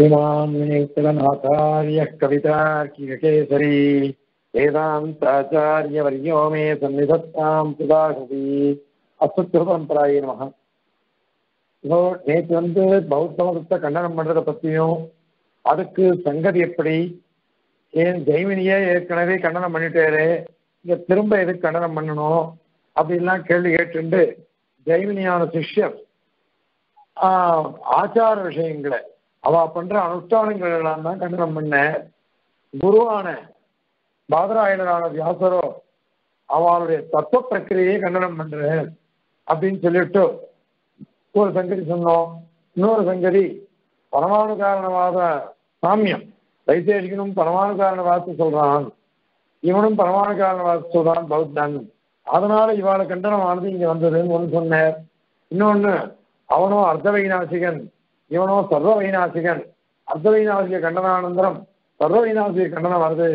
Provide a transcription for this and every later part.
இமாம் கவிதா கிரகேசரி கவிதார்க்கிகேசரி வேதாந்தாச்சாரிய வரியோமே சந்நிதத்தாம் சுதாகிருதி அசுத்திரு பரம்பராய நமக ஸோ நேற்று வந்து பௌத்த மதத்தை கண்டனம் பண்றதை பத்தியும் அதுக்கு சங்கதி எப்படி? ஏன் ஜெய்மினியே ஏற்கனவே கண்டனம் பண்ணிட்டாரு இங்க திரும்ப எதுக்கு கண்டனம் பண்ணணும்? அப்படின்லாம் கேள்வி கேட்டுண்டு ஜெய்மினியான சிஷ்யர் ஆச்சார விஷயங்களை அவ பண்ற அனுஷ்டானங்கள் எல்லாம் தான் கண்டனம் பண்ண குருவான பாதராயணரான வியாசரோ அவளுடைய தத்துவ பிரக்கிரியை கண்டனம் பண்ற அப்படின்னு சொல்லிட்டு ஒரு சங்கதி சொன்னோம். இன்னொரு சங்கதி பரமாணு காரணவாத சாமியம். வைசேஷிகனும் பரமாணு காரணவாதத்தை சொல்றான். இவனும் பரமாணு காரணவாதத்தை சொல்றான் பௌத்தன் அதனால இவாளை கண்டனமானது இங்க வந்ததுன்னு ஒன்று சொன்னார். இன்னொன்னு அவனும் அர்த்த வைநாசிகன் இவனோ சர்வ வைநாசிகன் அர்த்த வைநாசிக கண்டனானந்தரம் சர்வ வைநாசிக கண்டனம் வருது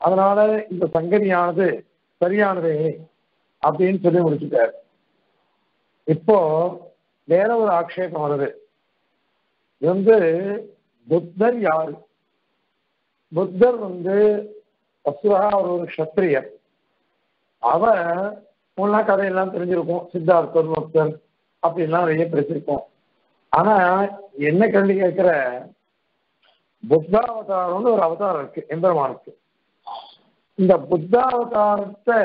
அதனால இந்த சங்கதியானது சரியானது அப்படின்னு சொல்லி முடிச்சுட்டார். இப்போ வேற ஒரு ஆக்ஷேபம் வருது. இது வந்து புத்தர் யாரு? புத்தர் வந்து வசுவா அவர் ஒரு க்ஷத்ரியர் அவன் முன்னா கதையெல்லாம் தெரிஞ்சிருக்கும். சித்தார்த்தர் பக்தர் அப்படின்லாம் நிறைய பிரிச்சிருக்கோம் ஆனா என்ன கண்டு கேட்கிற? புத்தாவதாரம்னு ஒரு அவதாரம் இருக்கு எம்பெருமானுக்கு. இந்த புத்தாவதாரத்தை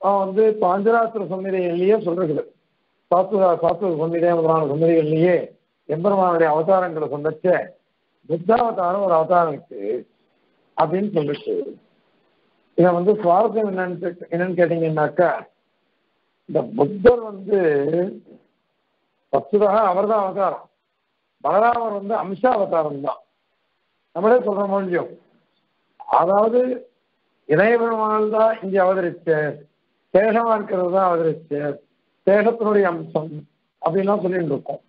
வந்து பாஞ்சராத்திர சந்நிதிகள்லயே சொல்றது. சாத்துவ சாத்துவ சந்நிதை முதலான சந்நிதிகள்லயே எம்பெருமானுடைய அவதாரங்களை சொன்னச்ச புத்தாவதாரம் ஒரு அவதாரம் இருக்கு அப்படின்னு சொல்லிட்டு. இதை வந்து சுவாரஸ்யம் என்னன்னு என்னன்னு கேட்டீங்கன்னாக்கா இந்த புத்தர் வந்து வசுதாக அவர் தான் அவதாரம். பலராமர் வந்து அம்சா அவதாரம் தான். நம்மளே சொல்ற முடியும் அதாவது இளையபெருமாள் தான் இங்கே அவதரிச்சு சேஷமா இருக்கிறது தான் அவதரிச்சார் சேஷத்தினுடைய அம்சம் அப்படின்லாம் சொல்லிட்டு இருக்கோம்.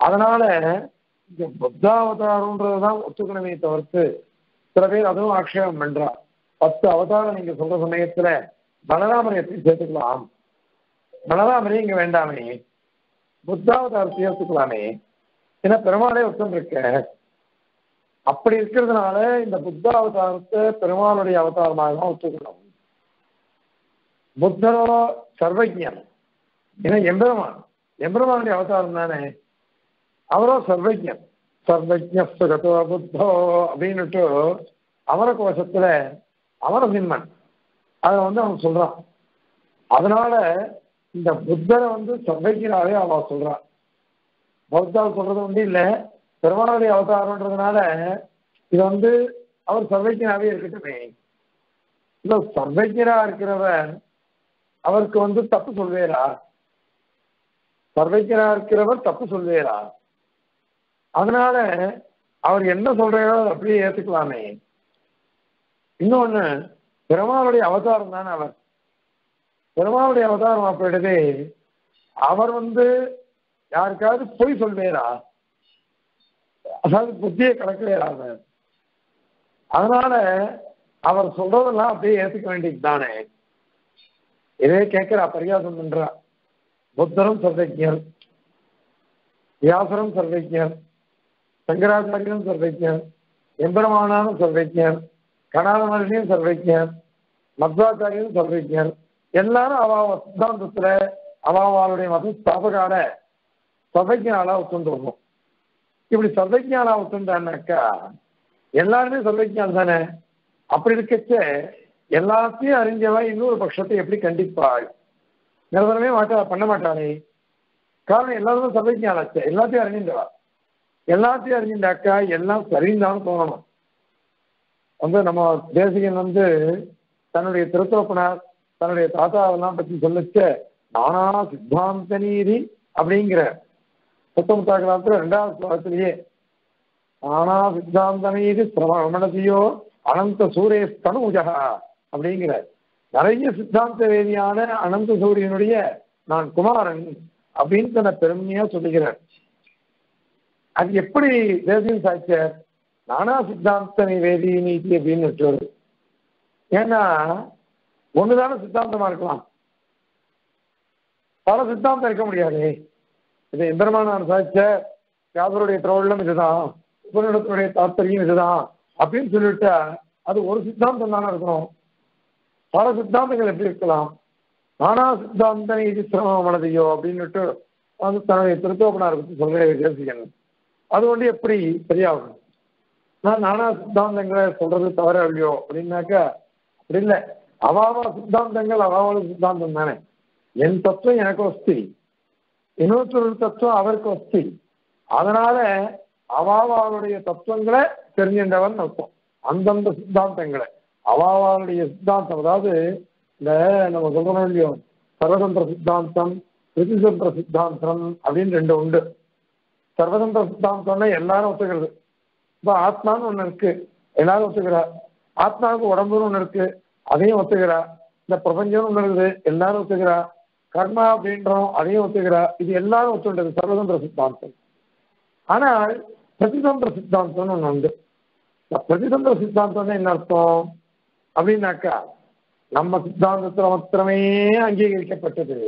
அதனால இந்த புத்தாவதாரம்ன்றது தான் ஒத்துக்கணுமே தவிர்த்து சில பேர் அதுவும் ஆக்ஷேபம் பண்றா பத்து அவதாரம் நீங்க சொல்ற சமயத்துல பலராமரை எப்படி சேர்த்துக்கலாம்? பலராமரே இங்க வேண்டாமே. புத்தாவதாரத்தை ஏற்றுக்கலாமே ஏன்னா பெருமாளே ஒருத்தன் இருக்க. அப்படி இருக்கிறதுனால இந்த புத்தாவதாரத்தை பெருமாளுடைய அவதாரமாக தான் ஒத்துக்கணும். புத்தரோ சர்வஜன் ஏன்னா எம்பெருமான். எம்பெருமானுடைய அவதாரம் தானே? அவரோ சர்வஜன் சர்வஜஸ்வகதோ புத்தோ அப்படின்னுட்டு அமர கோஷத்துல அமரசிம்மன் அதை வந்து அவன் சொல்றான். அதனால இந்த புத்தரை வந்து சர்வஜனாவே அவ சொல்றான் பௌத்தா சொல்றது வந்து இல்லை பெருமாளுடைய அவதாரம்ன்றதுனால இது வந்து அவர் சர்வஜனாவே இருக்கட்டுமே. இல்ல சர்வஜனா இருக்கிறவர் அவருக்கு வந்து தப்பு சொல்வேரா சர்வஜனா இருக்கிறவர் தப்பு சொல்வேரா அதனால அவர் என்ன சொல்றாரோ அப்படியே ஏத்துக்கலாமே. இன்னொன்னு பெருமாளுடைய அவதாரம் தானே அவர்? பெருமாளுடைய அவதாரம் அப்படிடவே அவர் வந்து யாருக்காவது பொய் சொல்வேரா அதாவது புத்தியை கலக்கலையா அவர் அதனால அவர் சொல்றதெல்லாம் அப்படியே ஏத்துக்க வேண்டியது தானே. இதே கேட்கிறா பரிகாசம் பண்றா. புத்தரும் சர்வஜர் வியாசரும் சர்வஜர் சங்கராச்சாரியரும் சர்வஜர் எம்பெருமானாரும் சர்வஜர் கணாதமரனையும் சர்வஜர் மத்வாச்சாரியரும் சர்வஜர் எல்லாரும் அவ சித்தாந்தத்துல அவளுடைய மத ஸ்தாபகால சர்வஜனாலா ஒத்துண்டு வரணும் இப்படி சர்வஜானா ஒத்துண்டானாக்கா எல்லாருமே சர்வஜான் தானே? அப்படி இருக்கச்ச எல்லாத்தையும் அறிஞ்சவா இன்னொரு பட்சத்தை எப்படி கண்டிப்பாள் நிரந்தரமே மாட்டா பண்ண மாட்டாளே காரணம் எல்லாருமே சர்வஜானாச்சு எல்லாத்தையும் அறிஞ்சின்றவா எல்லாத்தையும் அறிஞ்சின்றாக்கா எல்லாம் சரிந்தான்னு தோணணும். வந்து நம்ம தேசிகன் வந்து தன்னுடைய திருத்தோப்பனார் தன்னுடைய தாத்தாவெல்லாம் பற்றி சொல்லிச்ச நானா சித்தாந்த நீதி அப்படிங்கிற புத்தமுத்தாக்கிரத்துல ரெண்டாவது ஸ்லோகத்திலேயே நானா சித்தாந்த நீதி ரமணதியோ அனந்த சூரிய தனுஜகா அப்படிங்கிற நிறைய சித்தாந்த வேதியான அனந்த சூரியனுடைய நான் குமாரன் அப்படின்னு தன்னை பெருமையா சொல்லுகிறார். அது எப்படி தேசியம் சாய்ச்சார் நானா சித்தாந்த வேதி நீதி அப்படின்னு வச்சு ஏன்னா ஒண்ணுதானே சித்தாந்தமா இருக்கலாம். பல சித்தாந்தம் இருக்க முடியாது. இது எம்பெருமானார் சாய்ச்ச யாதருடைய திரோள்ளம் இதுதான் உபநிடத்தினுடைய தாத்தரியும் இதுதான் அப்படின்னு சொல்லிட்டு அது ஒரு சித்தாந்தம் தானே இருக்கணும். பல சித்தாந்தங்கள் எப்படி இருக்கலாம்? நானா சித்தாந்த இது சிரமமானதையோ அப்படின்னுட்டு வந்து தன்னுடைய திருத்தோப்பனார் பற்றி சொல்கிற யோசிக்கணும் அது வந்து எப்படி சரியாகும்? நான் நானா சித்தாந்தங்களை சொல்றது தவறு இல்லையோ அப்படின்னாக்க அப்படி இல்லை. அவாவா சித்தாந்தங்கள் அவாவோட சித்தாந்தம் தானே? என் தத்துவம் எனக்கு வஸ்தி இன்னொருத்தொரு தத்துவம் அவருக்கு வஸ்தி அதனால அவாவாளுடைய தத்துவங்களை தெரிஞ்சின்றவன் அர்த்தம். அந்தந்த சித்தாந்தங்களை. அவாவாளுடைய சித்தாந்தம் அதாவது இந்த நம்ம சொல்றோம் இல்லையோ சர்வதந்திர சித்தாந்தம் பிரதிதந்திர சித்தாந்தம் அப்படின்னு ரெண்டு உண்டு. சர்வதந்திர சித்தாந்தம்னா எல்லாரும் ஒத்துக்கிறது. இப்போ ஆத்மான்னு ஒன்று இருக்கு. எல்லாரும் ஒத்துக்கிறார். ஆத்மாவுக்கு உடம்புன்னு ஒன்று இருக்கு. அதையும் ஒத்துக்கிறா. இந்த பிரபஞ்சம்னு ஒண்ணு இருக்குது எல்லாரும் ஒத்துக்கிறா. கர்மா அப்படின்றோம் அதையும் ஒத்துக்கிறா. இது எல்லாரும் ஒத்துண்டது சர்வதந்திர சித்தாந்தம். ஆனால் பிரதிதந்திர சித்தாந்தம்னு ஒண்ணு உண்டு. இந்த பிரதிதந்திர சித்தாந்தம் என்ன அர்த்தம்? அப்படின்னாக்கா நம்ம சித்தாந்தத்துல மாத்திரமே அங்கீகரிக்கப்பட்டது.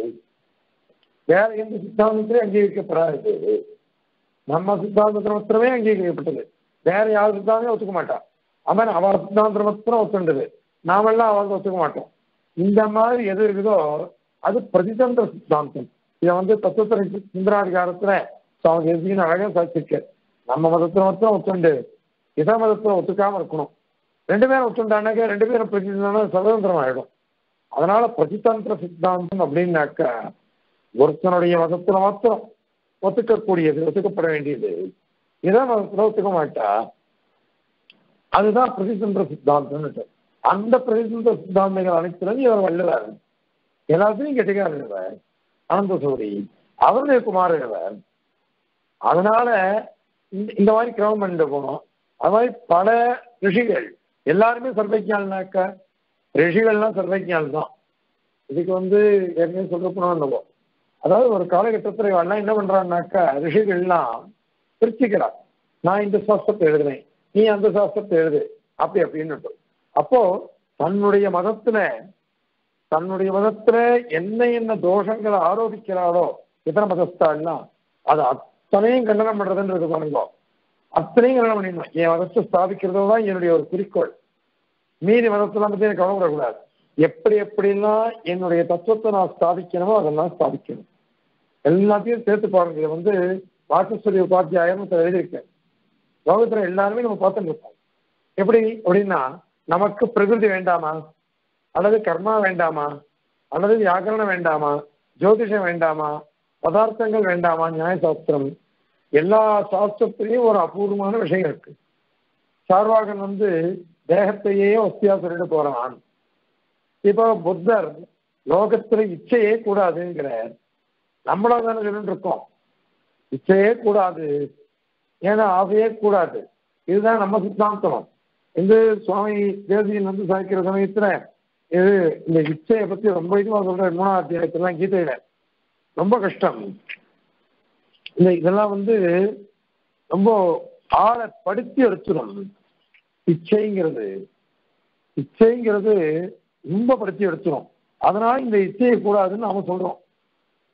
வேற எந்த சித்தாந்தத்திலையும் அங்கீகரிக்கப்படாது நம்ம சித்தாந்தத்துல மாத்திரமே அங்கீகரிக்கப்பட்டது. வேற யார் சித்தாந்தம் ஒத்துக்க மாட்டான் அவன் அவன் சித்தாந்தம் மாத்திரம் ஒத்துண்டது நாமெல்லாம் அவருக்கு ஒத்துக்க மாட்டோம். இந்த மாதிரி எது இருக்குதோ அது பிரதிதந்திர சித்தாந்தம். இதை வந்து தத்துவத்துறை சுந்தராதிகாரத்துல அவங்க எதுன்னு அழகா சாதிச்சிருக்க. நம்ம மதத்துல மட்டும் ஒத்துண்டு இத மதத்துல ஒத்துக்காம இருக்கணும். ரெண்டு பேரும் ஒத்துண்டானாக்க ரெண்டு பேரும் பிரதிதான சுதந்திரம் ஆயிடும் அதனால பிரதிதந்திர சித்தாந்தம் அப்படின்னாக்கா ஒருத்தனுடைய மதத்துல மாத்திரம் ஒத்துக்கக்கூடியது ஒத்துக்கப்பட வேண்டியது. இதர மதத்துல ஒத்துக்க மாட்டா. அதுதான் பிரதிதந்திர சித்தாந்தம் அந்த பிரதிதந்திர சித்தாந்தங்கள் அனைத்திலும் இவர் வள்ளுவர். எல்லாத்தையும் கெட்டிக்கார் இவர். அனந்த சூரி அவருடைய குமார் இவர். அதனால இந்த- இந்த மாதிரி கிரமம் பண்ணிட்டு போனோம் அது மாதிரி பல ரிஷிகள் எல்லாருமே சர்வைக்கியால்னாக்கா ரிஷிகள்லாம் சர்வைக்கியால் தான். இதுக்கு வந்து ஏற்கனவே சொல்ல போனோம் அதாவது ஒரு காலகட்டத்தில் இவெல்லாம் என்ன பண்றான்னாக்கா ரிஷிகள்லாம் பிரிச்சுக்கிறார் நான் இந்த சாஸ்திரத்தை எழுதுனேன் நீ அந்த சாஸ்திரத்தை எழுது. அப்படி அப்படின்னு அப்போ தன்னுடைய மதத்துல தன்னுடைய மதத்துல என்ன என்ன தோஷங்களை ஆரோபிக்கிறாரோ இத்தனை மதஸ்தான்னா அது அத்தனையும் கண்டனம் பண்றதுன்றது பாருங்க. அத்தனையும் கண்டனம் பண்ணிடணும். என் மதத்தை ஸ்தாபிக்கிறதோ தான் என்னுடைய ஒரு குறிக்கோள். மீதி மதத்தெல்லாம் பத்தி எனக்கு கவலைப்படக்கூடாது. எப்படி எப்படின்னா என்னுடைய தத்துவத்தை நான் ஸ்தாபிக்கணுமோ அதெல்லாம் ஸ்தாபிக்கணும். எல்லாத்தையும் சேர்த்து பாருங்க. இதை வந்து வாசஸ்வரி உபாத்தியாயம் எழுதியிருக்கேன் லோகத்துல எல்லாருமே நம்ம பார்த்துட்டு இருப்போம். எப்படி? அப்படின்னா நமக்கு பிரகிருதி வேண்டாமா? அல்லது கர்மா வேண்டாமா? அல்லது வியாக்கரணம் வேண்டாமா? ஜோதிஷம் வேண்டாமா? பதார்த்தங்கள் வேண்டாமா? நியாயசாஸ்திரம். எல்லா சாஸ்திரத்திலையும் ஒரு அபூர்வமான விஷயம் இருக்கு. சார்வாகன் வந்து தேகத்தையே ஒஸ்தியா சொல்லிட்டு போறான். இப்போ புத்தர் லோகத்துல இச்சையே கூடாதுங்கிறார். நம்மளும் தானே சொல்லிட்டு இருக்கோம். இச்சையே கூடாது. ஏன்னா ஆசையே கூடாது. இதுதான் நம்ம சித்தாந்தம். இந்த சுவாமி தேசியன் வந்து சாய்க்கிற சமயத்துல இது இந்த இச்சையை பத்தி ரொம்ப இதுவா சொல்ற மூணாவது அத்தியாயத்திலாம் கீதையில ரொம்ப கஷ்டம். இந்த இதெல்லாம் வந்து ரொம்ப ஆளை படுத்தி எடுத்துடும் இச்சைங்கிறது. இச்சைங்கிறது ரொம்ப படுத்தி எடுத்துரும். அதனால இந்த இச்சையை கூடாதுன்னு நாம சொல்றோம்.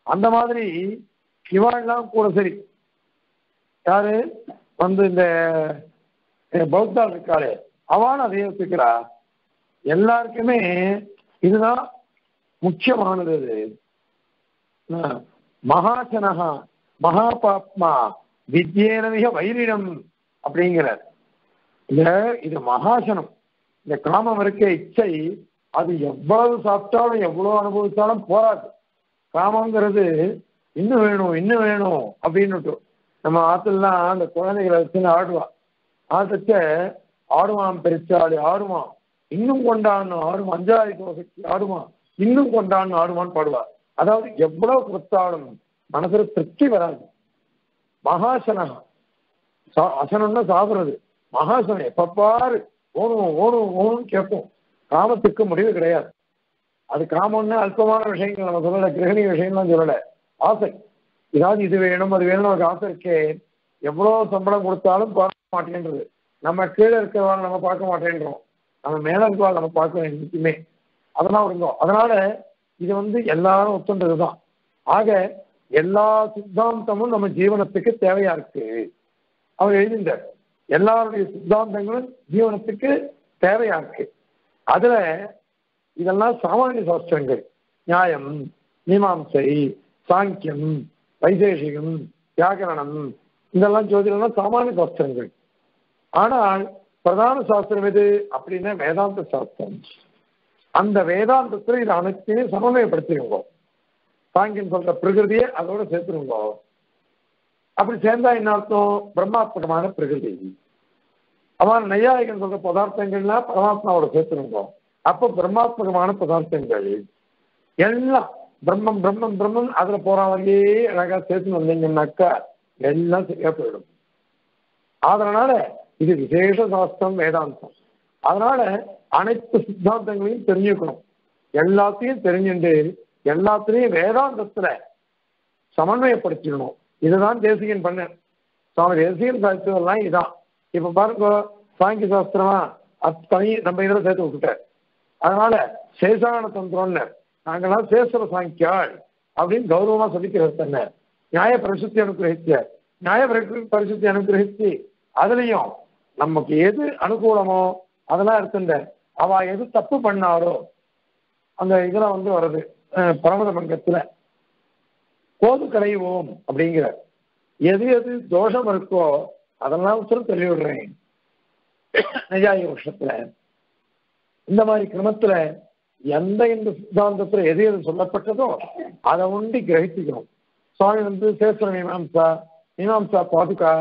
அந்த மாதிரி இவாள்லாம் கூட சரி. யாரு? வந்து இந்த பௌத்தால் இருக்காளே. அவன் அதை யோசிக்கிறா எல்லாருக்குமே இதுதான் முக்கியமானது அது. அஹ், மகாசனகா மகாபாப்மா வித்யேனமிக வைரிடம் அப்படிங்கிறார். இந்த இது மகாசனம். இந்த காமம் இருக்க இச்சை அது எவ்வளவு சாப்பிட்டாலும் எவ்வளவு அனுபவித்தாலும் போராது. காமங்கிறது இன்னும் வேணும் இன்னும் வேணும் அப்படின்னுட்டு. நம்ம ஆத்துலாம் அந்த குழந்தைகளை வச்சுன்னு ஆடுவான். ஆட்டச்ச ஆடுவான் பெருச்சாளி ஆடுவான். இன்னும் கொண்டான்னு ஆடுவான் அஞ்சாறு தோசைக்கு ஆடுவான். இன்னும் கொண்டாடணும் ஆடுவான்னு பாடுவார். அதாவது எவ்வளவு கொடுத்தாலும் மனசுல திருப்தி வராது. மகாசனம். சா- அசனம்னா சாப்பிடுறது. மகாசனம். எப்ப பாரு ஓணும் ஓணும் ஓணும்னு கேட்போம். காமத்துக்கு முடிவு கிடையாது. அது காமம்னா அல்பமான விஷயங்கள் நம்ம சொல்லல. கிரகணி விஷயம்லாம் சொல்லல. ஆசை. ஏதாவது இது வேணும் அது வேணும் ஒரு ஆசை இருக்கே. எவ்வளவு சம்பளம் கொடுத்தாலும் பார்க்க மாட்டேன்றது. நம்ம கீழே இருக்கிறவங்க நம்ம பார்க்க மாட்டேன்றோம். நம்ம மேல இருக்கிறவங்க நம்ம பார்க்க என்றைக்குமே. அதெல்லாம் இருந்தோம் அதனால இது வந்து எல்லாரும் ஒத்துன்றதுதான் ஆக எல்லா சித்தாந்தமும் நம்ம ஜீவனத்துக்கு தேவையா இருக்கு. அவர் எழுதிந்தார் எல்லாருடைய சித்தாந்தங்களும் ஜீவனத்துக்கு தேவையா இருக்கு. அதுல இதெல்லாம் சாமானிய சாஸ்திரங்கள். நியாயம் மீமாம்சை சாங்கியம் வைசேஷிகம் வியாகரணம் இதெல்லாம் ஜோதிடம்னா சாமானிய சாஸ்திரங்கள். ஆனால் பிரதான சாஸ்திரம் எது அப்படின்னா வேதாந்த சாஸ்திரம். அந்த வேதாந்தத்துல இது அனைத்தையும் சமன்வயப்படுத்திருங்க சாங்கியம் சொல்ற பிரகிருதியை அதோட சேர்த்துருங்கோ. அப்படி சேர்ந்தா என்ன அர்த்தம்? பிரம்மாத்மகமான பிரகிருதி. அவன் நையாயகன் சொல்ற பதார்த்தங்கள்லாம் பரமாத்மாவோட சேர்த்துருங்கோ. அப்ப பிரம்மாத்மகமான பதார்த்தங்கள். எல்லாம் பிரம்மம் பிரம்மம் பிரம்மம் அதுல போறாங்களே அழகா சேர்த்து வந்தீங்கன்னாக்கா எல்லாம் சரியா போயிடும். அதனால இது விசேஷ சாஸ்திரம் வேதாந்தம். அதனால அனைத்து சித்தாந்தங்களையும் தெரிஞ்சுக்கணும். எல்லாத்தையும் தெரிஞ்சுட்டு எல்லாத்திலையும் வேதாந்தத்துல சமன்வயப்படுத்திடணும் இதுதான் தேசிகன் பண்ண. சுவாமி தேசிகன் சாஸ்திரம்லாம் இதுதான் இப்ப பாருங்க சாங்கி சாஸ்திரமா அத்தனை நம்ம இதில் சேர்த்து விட்டுட்டார். அதனால சேசான தந்திரம்னு நாங்கெல்லாம் சேசர சாங்கியாள் அப்படின்னு கௌரவமா சொல்லிக்கிறது தானே. நியாய பரிசுத்தி அனுகிரகிச்ச நியாய பரிசுத்தி அனுகிரகித்து அதுலயும் நமக்கு எது அனுகூலமோ அதெல்லாம் இருக்குண்ட அவ எது தப்பு பண்ணாரோ அந்த இதுல வந்து வருது பரமத பங்கத்துல. கோது களைவோம் அப்படிங்கிற எது எது தோஷம் இருக்கோ அதெல்லாம் சொல்லி தெளிவிடுறேன் நிஜாய வருஷத்துல இந்த மாதிரி கிரமத்துல எந்த இந்த சித்தாந்தத்துல எது எது சொல்லப்பட்டதோ அதை உண்டி கிரகிச்சுக்கணும். சுவாமி வந்து சேஸ்வர மீமாம்சா மீமாம்சா பாதுகா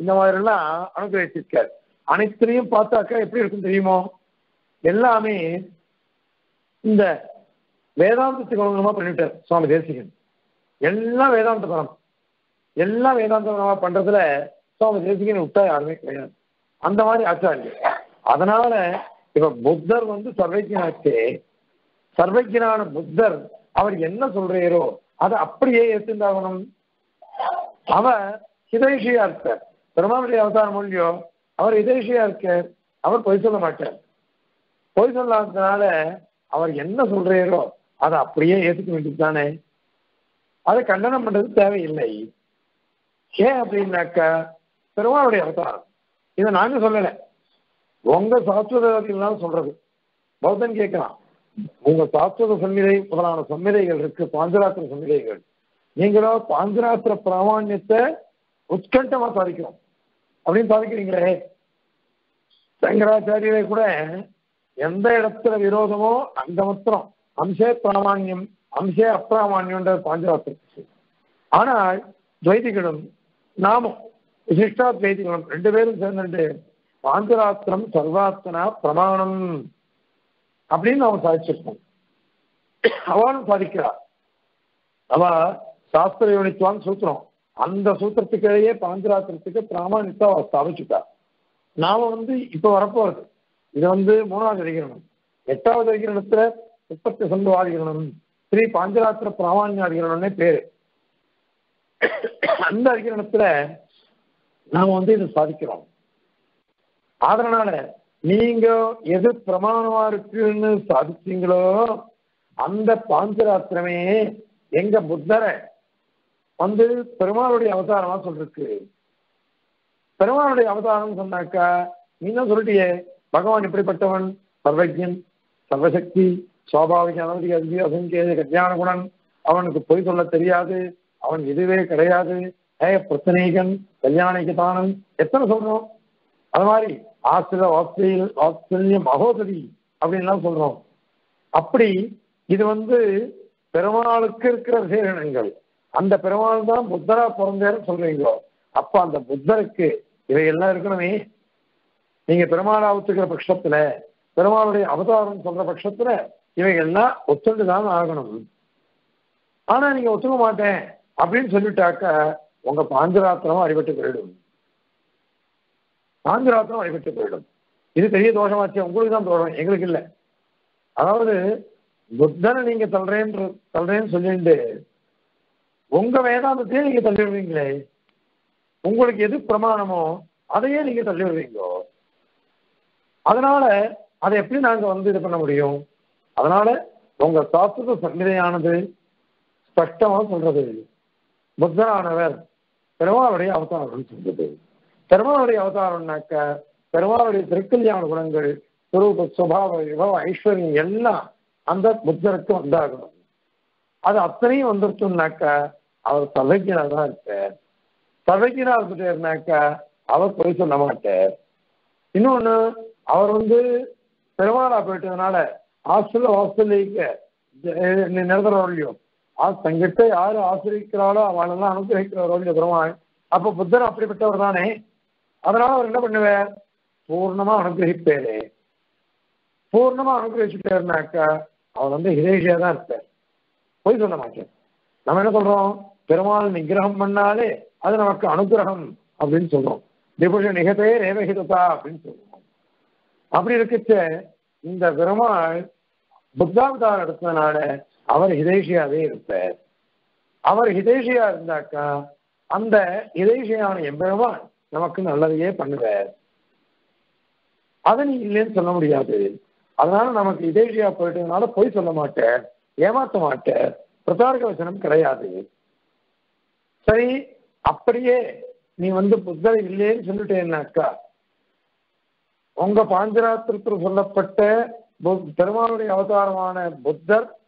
இந்த மாதிரி எல்லாம் அனுகிரகிச்சிருக்காரு. அனைத்திலையும் பார்த்தாக்கா எப்படி இருக்கும் தெரியுமோ? எல்லாமே இந்த வேதாந்தத்துக்கு அனுகுணமா பண்ணிவிட்டார் சுவாமி தேசிகன். எல்லாம் வேதாந்த பரம் எல்லாம் வேதாந்த பரமா பண்றதுல சுவாமி தேசிகன் விட்டா யாருமே கிடையாது. அந்த மாதிரி ஆச்சாரியர். அதனால இப்ப புத்தர் வந்து சர்வஜனாச்சே சர்வஜனான புத்தர் அவர் என்ன சொல்றாரோ அதை அப்படியே ஏற்றுந்தாகணும் அவர் ஹிதயஷியா இருக்கார். பெருமாளுடைய அவதாரம் மொழியோ அவர் ஹிதேஷியா இருக்கார் அவர் பொய் சொல்ல மாட்டார். பொய் சொல்லாததுனால அவர் என்ன சொல்றாரோ அதை அப்படியே ஏற்றுக்க வேண்டியது தானே. அதை கண்டனம் பண்றது தேவையில்லை. ஏன் அப்படின்னாக்கா பெருமாளுடைய அவதாரம். இதை நாங்க சொல்லலை. உங்க சாஸ்திரதான் சொல்றது. பௌத்தன் கேட்கலாம் உங்க சாஸ்திர சம்மிதை முதலான சம்மிதைகள் இருக்கு பாஞ்சராத்திர சம்மிதைகள் நீங்களோ பாஞ்சராத்திர பிராமான்யத்தை உத்கண்டமா சாதிக்கிறோம். அப்படின்னு சாதிக்கிறீங்களே? சங்கராச்சாரியரை கூட எந்த இடத்துல விரோதமோ அந்த மாத்திரம். அம்சே பிராமான்யம் அம்சே அப்பிராமான்யம்ன்ற பாஞ்சராத்திரத்துக்கு ஆனால் துவைதிகளும் நாமும் விசிஷ்டா துவைதிகளும் ரெண்டு பேரும் சேர்ந்துட்டு பாஞ்சராத்திரம் சர்வாத்தனா பிரமாணம் அப்படின்னு அவன் சாதிச்சிருக்கோம் அவனும் சாதிக்கிறார் அவ சாஸ்திர யோனித்துவான்னு சூத்திரம் அந்த சூத்திரத்துக்கிடையே பாஞ்சராத்திரத்துக்கு பிராமணித்தா அவர் ஸ்தாபிச்சுட்டார். நாம வந்து இப்ப வரப்போறது. இது வந்து மூணாவது அதிகரணம். எட்டாவது அதிகரணத்துல முப்பத்தி சந்து ஸ்ரீ பாஞ்சராத்திர பிராமணிய அதிகரணம்னே பேரு. அந்த அதிகரணத்துல நாம வந்து இதை சாதிக்கிறோம். அதனால நீங்க எது பிரமாணமா இருக்குன்னு சாதிச்சீங்களோ அந்த பாஞ்சராத்திரமே எங்க புத்தரை வந்து பெருமாளுடைய அவதாரமா சொல்லிருக்கு பெருமாளுடைய அவதாரம் சொன்னாக்கா நீ என்ன சொல்லிட்டியே பகவான் எப்படிப்பட்டவன் சர்வஜன் சர்வசக்தி சுவாபாவிக அனவதி அதி அசங்கேய கல்யாண குணன் அவனுக்கு பொய் சொல்ல தெரியாது அவன் இதுவே கிடையாது. ஏ பிரச்சனைகன் கல்யாணிகதானன் எத்தனை சொல்றோம்? அது மாதிரி ஆஸ்திர ஆஸ்திரேல் ஆஸ்திரேலியம் மகோதரி அப்படின்லாம் சொல்றோம். அப்படி இது வந்து பெருமாளுக்கு இருக்கிற சேரணங்கள் அந்த பெருமாள் தான் புத்தரா பிறந்தேன்னு சொல்றீங்களோ அப்ப அந்த புத்தருக்கு இவையெல்லாம் இருக்கணுமே. நீங்க பெருமாளா ஒத்துக்கிற பட்சத்துல பெருமாளுடைய அவதாரம் சொல்ற பட்சத்துல இவைகள்லாம் ஒத்துண்டு தான் ஆகணும். ஆனா நீங்க ஒத்துக்க மாட்டேன் அப்படின்னு சொல்லிட்டாக்க உங்க பாஞ்சராத்திரமும் அடிபட்டு போயிடும். பாஞ்சராத்திரம் அடிபட்டு போயிடும். இது பெரிய தோஷமாச்சு உங்களுக்கு தான் தோஷம் எங்களுக்கு இல்லை. அதாவது புத்தனை நீங்க தள்ளுறேன்னு தள்ளுறேன்னு சொல்லிட்டு உங்க வேதாந்தத்தையே நீங்க தள்ளிடுவீங்களே உங்களுக்கு எது பிரமாணமோ அதையே நீங்க தள்ளிடுவீங்க அதனால அதை எப்படி நாங்க வந்து இது பண்ண முடியும்? அதனால உங்க சாஸ்திர சன்னிதையானது ஸ்பஷ்டமா சொல்றது. புத்தரானவர் பெருமாளுடைய அவதாரம் சொல்றது. பெருமாளுடைய அவதாரம்னாக்க பெருமாளுடைய திருக்கல்யாண குணங்கள் சுரூப சுபாவ விபவ ஐஸ்வர்யம் எல்லாம் அந்த புத்தருக்கு வந்தாகணும் அது அத்தனையும் வந்துருச்சுனாக்க அவர் சர்வஜனாக தான் இருப்பார் சர்வஜனா இருந்துட்டாருனாக்க அவர் பொய் சொல்ல மாட்டார். இன்னொன்னு அவர் வந்து பெருமாளா போயிட்டதுனால ஹாஸ்டல்ல ஹாஸ்டல்லிக்க நிரந்தரவழியோ தங்கிட்ட யாரு ஆசிரிக்கிறாளோ அவளெல்லாம் அனுகிரகிக்கிறவர்கள் பெருமாள். அப்ப புத்தர் அப்படிப்பட்டவர் தானே. அதனால அவர் என்ன பண்ணுவார்? பூர்ணமா அனுகிரகிப்பேரே பூர்ணமா அனுகிரகிச்சுட்டாருனாக்கா அவர் வந்து ஹிரேஷியா தான் இருப்பார். பொய் சொல்ல மாட்டேன். நம்ம என்ன சொல்றோம்? பெருமாள் நிகிரகம் பண்ணாலே அது நமக்கு அனுகிரகம் அப்படின்னு சொல்றோம். திபுஷ நிகதே ரேவகிதா அப்படின்னு சொல்றோம். அப்படி இருக்கச்ச இந்த பெருமாள் புத்தாவதாரம் எடுத்ததுனால அவர் ஹிதேஷியாவே இருப்பார். அவர் ஹிதேஷியா இருந்தாக்கா அந்த ஹிதேஷியான எம்பெருமான் நமக்கு நல்லதையே பண்ணுவார். அதை நீ இல்லைன்னு சொல்ல முடியாது. அதனால நமக்கு இதேஷியா போயிட்டதுனால பொய் சொல்ல மாட்டேன். ஏமாற்ற மாட்டேன். பிரதார்க வசனம் கிடையாது. சரி அப்படியே நீ வந்து புத்தர் இல்லைன்னு சொல்லிட்டேன்னாக்கா உங்க பாஞ்சராத்திரத்தில் சொல்லப்பட்ட பு- அவதாரமான புத்தர்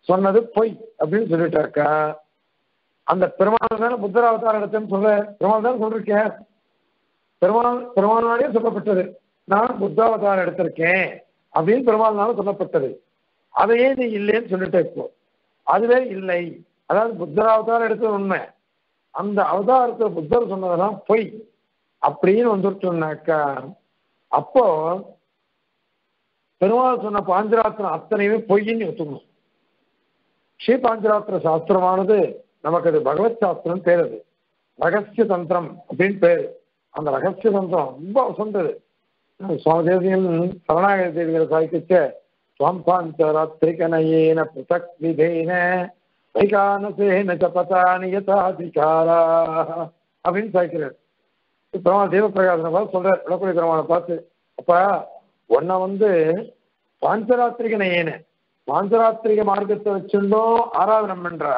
சொன்னது பொய் அப்படின்னு சொல்லிட்டாக்கா அந்த பெருமாள் தானே புத்தர் அவதாரம் எடுத்தேன்னு சொல்ல பெருமாள் தான் சொல்லிருக்கேன் பெருமாள் பெருமாளாலே சொல்லப்பட்டது. நான் புத்தாவதாரம் எடுத்திருக்கேன் அப்படின்னு பெருமாள்னால சொல்லப்பட்டது. அதையே நீ இல்லைன்னு சொல்லிட்ட இப்போ அதுவே இல்லை. அதாவது புத்தர் அவதாரம் எடுத்தது உண்மை. அந்த அவதாரத்தை புத்தர் சொன்னதெல்லாம் பொய். அப்படின்னு வந்துட்டோம்னாக்கா அப்போ பெருமாள் சொன்ன பாஞ்சராத்திரம் அத்தனையுமே பொய்ன்னு ஒத்துக்கணும். ஸ்ரீ பாஞ்சராத்திர சாஸ்திரமானது நமக்கு அது பகவத் சாஸ்திரம் பேர் அது. ரகசிய தந்திரம் அப்படின்னு பேர். அந்த ரகசிய தந்திரம் ரொம்ப வசந்தது. சுவாமி தேசியம் சரணாகதி தேவிகளை சாய்க்கிச்ச ஸ்வம் पृथक् विधेन விதேன வைகானசேன சபதானி யதாதிகாரா அப்படின்னு சாய்க்கிறார். பெருமாள் தேவப்பிரகாசனை பார்த்து சொல்றார் விளக்குடி பிரமாணம் பார்த்து அப்போ உன்னை வந்து பாஞ்சராத்திரிகனையேன பாஞ்சராத்திரிக மார்க்கத்தை வச்சுட்டோம் ஆராதனம் பண்றா.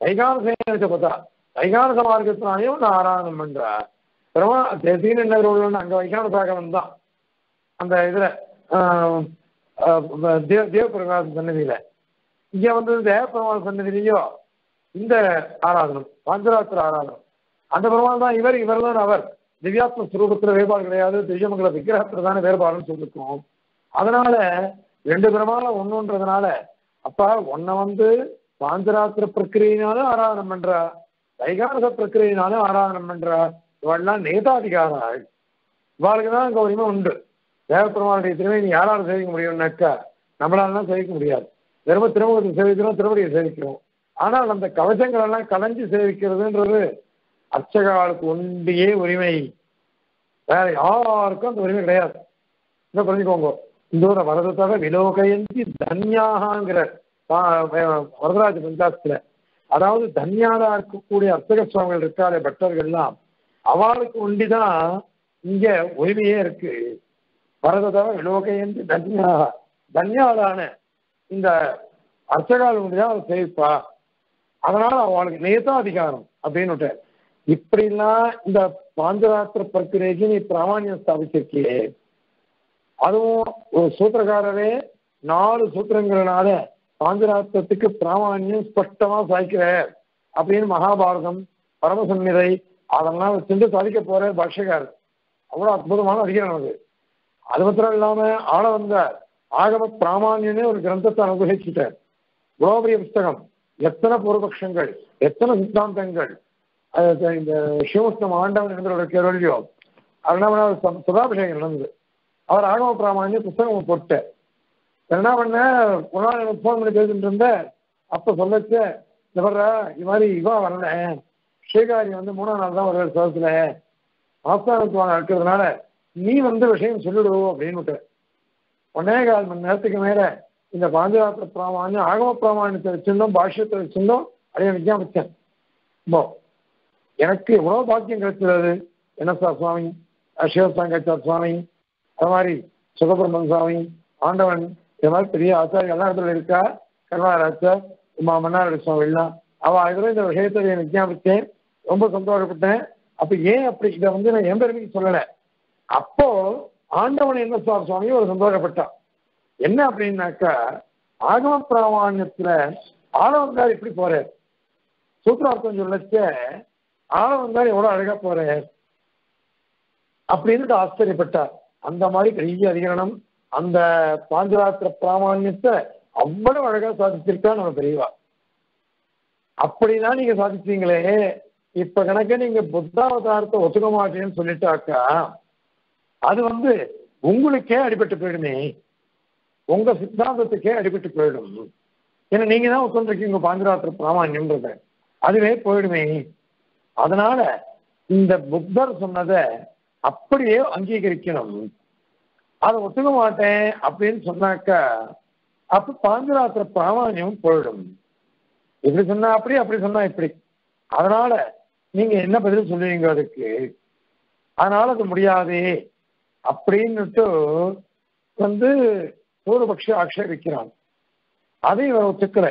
வைகானசேன சபதா வைகானச மார்க்கத்தினாலையும் நான் ஆராதனம் பண்றா. பிரமா தேசியன் என்ன உள்ள அங்க வைகானசாகவன் தான் அந்த இதுல தேவ சன்னதியில. இங்க வந்து தேவபெருமாள் சன்னதியிலையும் இந்த ஆராதனம் பாஞ்சராத்திர ஆராதனம் அந்த பெருமாள் தான் இவர் இவர் தான் அவர். திவ்யாத்ம ஸ்வரூபத்துல வேறுபாடு கிடையாது. திவ்யமங்கல விக்கிரகத்துல தானே வேறுபாடுன்னு சொல்லிருக்கோம். அதனால ரெண்டு பெருமாளும் ஒண்ணுன்றதுனால அப்ப உன்னை வந்து பாஞ்சராத்திர பிரக்கிரியினாலும் ஆராதனம் பண்றா வைகாரச பிரக்கிரியினாலும் ஆராதனம் பண்றா. இவெல்லாம் நேதாதிகாராள். இவாளுக்கு தான் அங்க உண்டு. தேவப்பெருமானுடைய திருமை நீ யாரால சேவிக்க முடியும்னாக்கா நம்மளாலாம் சேவிக்க முடியாது. திரும்ப திருமுகத்தை சேவிக்கிறோம் திருவடியை சேவிக்கிறோம். ஆனால் அந்த கவசங்கள் எல்லாம் கலைஞ்சு சேவிக்கிறதுன்றது அர்ச்சகாளுக்கு ஒன்றியே உரிமை. வேற யாருக்கும் அந்த உரிமை கிடையாது. இதை புரிஞ்சுக்கோங்க. இந்த ஒரு வரதத்தோட விலோகயந்தி தன்யாகாங்கிற வரதராஜ பஞ்சாசத்துல அதாவது தன்யாரா இருக்கக்கூடிய அர்ச்சக சுவாமிகள் இருக்காளே பக்தர்கள்லாம் அவளுக்கு ஒண்டிதான் இங்க உரிமையே இருக்கு. பரததவ விலோகயந்தி தன்யாக தன்யாளான இந்த அர்ச்சகால் உண்டுதான் அவள் சேவிப்பா. அதனால அவளுக்கு நேதாதிகாரம் அப்படின்னு இப்படிலாம் இந்த பாஞ்சராத்திர பிரக்கிரைக்கு நீ பிராமணியம் ஸ்தாபிச்சிருக்கியே. அதுவும் ஒரு சூத்திரக்காரரே நாலு சூத்திரங்களால பாஞ்சராத்திரத்துக்கு பிராமணியம் ஸ்பஷ்டமா சாய்க்கிற அப்படின்னு மகாபாரதம் பரமசம்மிதை அதெல்லாம் வச்சுட்டு சாதிக்க போற பாஷ்யக்காரர். அவ்வளவு அற்புதமான அதிகாரம் அது. அது மாத்திரம் இல்லாம ஆள வந்தார் ஆகம பிராமான்யனே ஒரு கிரந்தத்தை அனுகிரகிச்சுட்டார் குலோபரிய புஸ்தகம் எத்தனை பூர்வபக்ஷங்கள் எத்தனை சித்தாந்தங்கள் இந்த சிவஸ்தம் ஆண்டவன் என்பவரோட கேள்வியோ அதனால சதாபிஷேகம் நடந்தது. அவர் ஆகம பிராமணிய புஸ்தகம் போட்டார். என்ன பண்ண ஒரு ஃபோன் பண்ணி பேசிட்டு இருந்தேன். அப்ப சொல்லச்ச இந்த இது மாதிரி இவா வரல. ஸ்ரீகாரி வந்து மூணாம் நாள் தான் வருவார் சதத்துல. ஆஸ்தானத்துவாங்க இருக்கிறதுனால நீ வந்து விஷயம் சொல்லிடு அப்படின்னு ஒன்னே கால் மணி நேரத்துக்கு மேல இந்த பாஞ்சராத்திர பிராமணியம் ஆகம பிராமணியத்தை வச்சிருந்தோம் பாஷ்யத்தை வச்சிருந்தோம் அதே விஜயாபிச்சன் போ. எனக்கு எவ்வளவு பாக்கியம் கிடைச்சது? என்னசா சுவாமி சிவசாங்கச்சார் சுவாமி அது மாதிரி சுகபிரமன் சுவாமி ஆண்டவன் இது மாதிரி பெரிய ஆச்சாரிய எல்லா இடத்துல இருக்கா? கருணாராச்சர் உமா மன்னாரடி சுவாமி எல்லாம். அவள் இதுல இந்த விஷயத்தை விஜயாபிச்சேன் ரொம்ப சந்தோஷப்பட்டேன். அப்ப ஏன் அப்படி இதை வந்து நான் என் பெருமைக்கு சொல்லலை. அப்போ ஆண்டவன் என்ன சார் சுவாமி ஒரு சந்தோஷப்பட்டான் என்ன அப்படின்னாக்கா ஆகம பிராமாண்யத்துல ஆளவந்தார் இப்படி போறார். சூத்திரார்த்தம் சொல்லச்ச ஆளவந்தார் எவ்வளவு அழகா போறார் அப்படின்னு ஆச்சரியப்பட்டார். அந்த மாதிரி கைய அதிகரணம் அந்த பாஞ்சராத்திர பிராமாண்யத்தை அவ்வளவு அழகா சாதிச்சிருக்கா நம்ம பெரியவா. அப்படிதான் நீங்க சாதிச்சீங்களே இப்ப கணக்க நீங்க புத்தாவதாரத்தை ஒத்துக்க மாட்டேன்னு சொல்லிட்டாக்கா அது வந்து உங்களுக்கே அடிபட்டு போயிடுமே. உங்க சித்தாந்தத்துக்கே அடிபட்டு போயிடும். ஏன்னா நீங்க தான் உட்காந்துருக்கீங்க பாஞ்சராத்திர பிராமான்யம்ன்றத அதுவே போயிடுமே. அதனால இந்த புத்தர் சொன்னதை அப்படியே அங்கீகரிக்கணும். அதை ஒத்துக்க மாட்டேன் அப்படின்னு சொன்னாக்கா அப்ப பாஞ்சராத்திர பிராமணியம் போயிடும். இப்படி சொன்னா அப்படி அப்படி சொன்னா இப்படி. அதனால நீங்க என்ன பதில் சொல்லுவீங்க அதுக்கு? அதனால அது முடியாதே. அப்படின்னுட்டு வந்து பூர்வபக்ஷ ஆட்சேபிக்கிறான். அதை இவர் ஒத்துக்கல.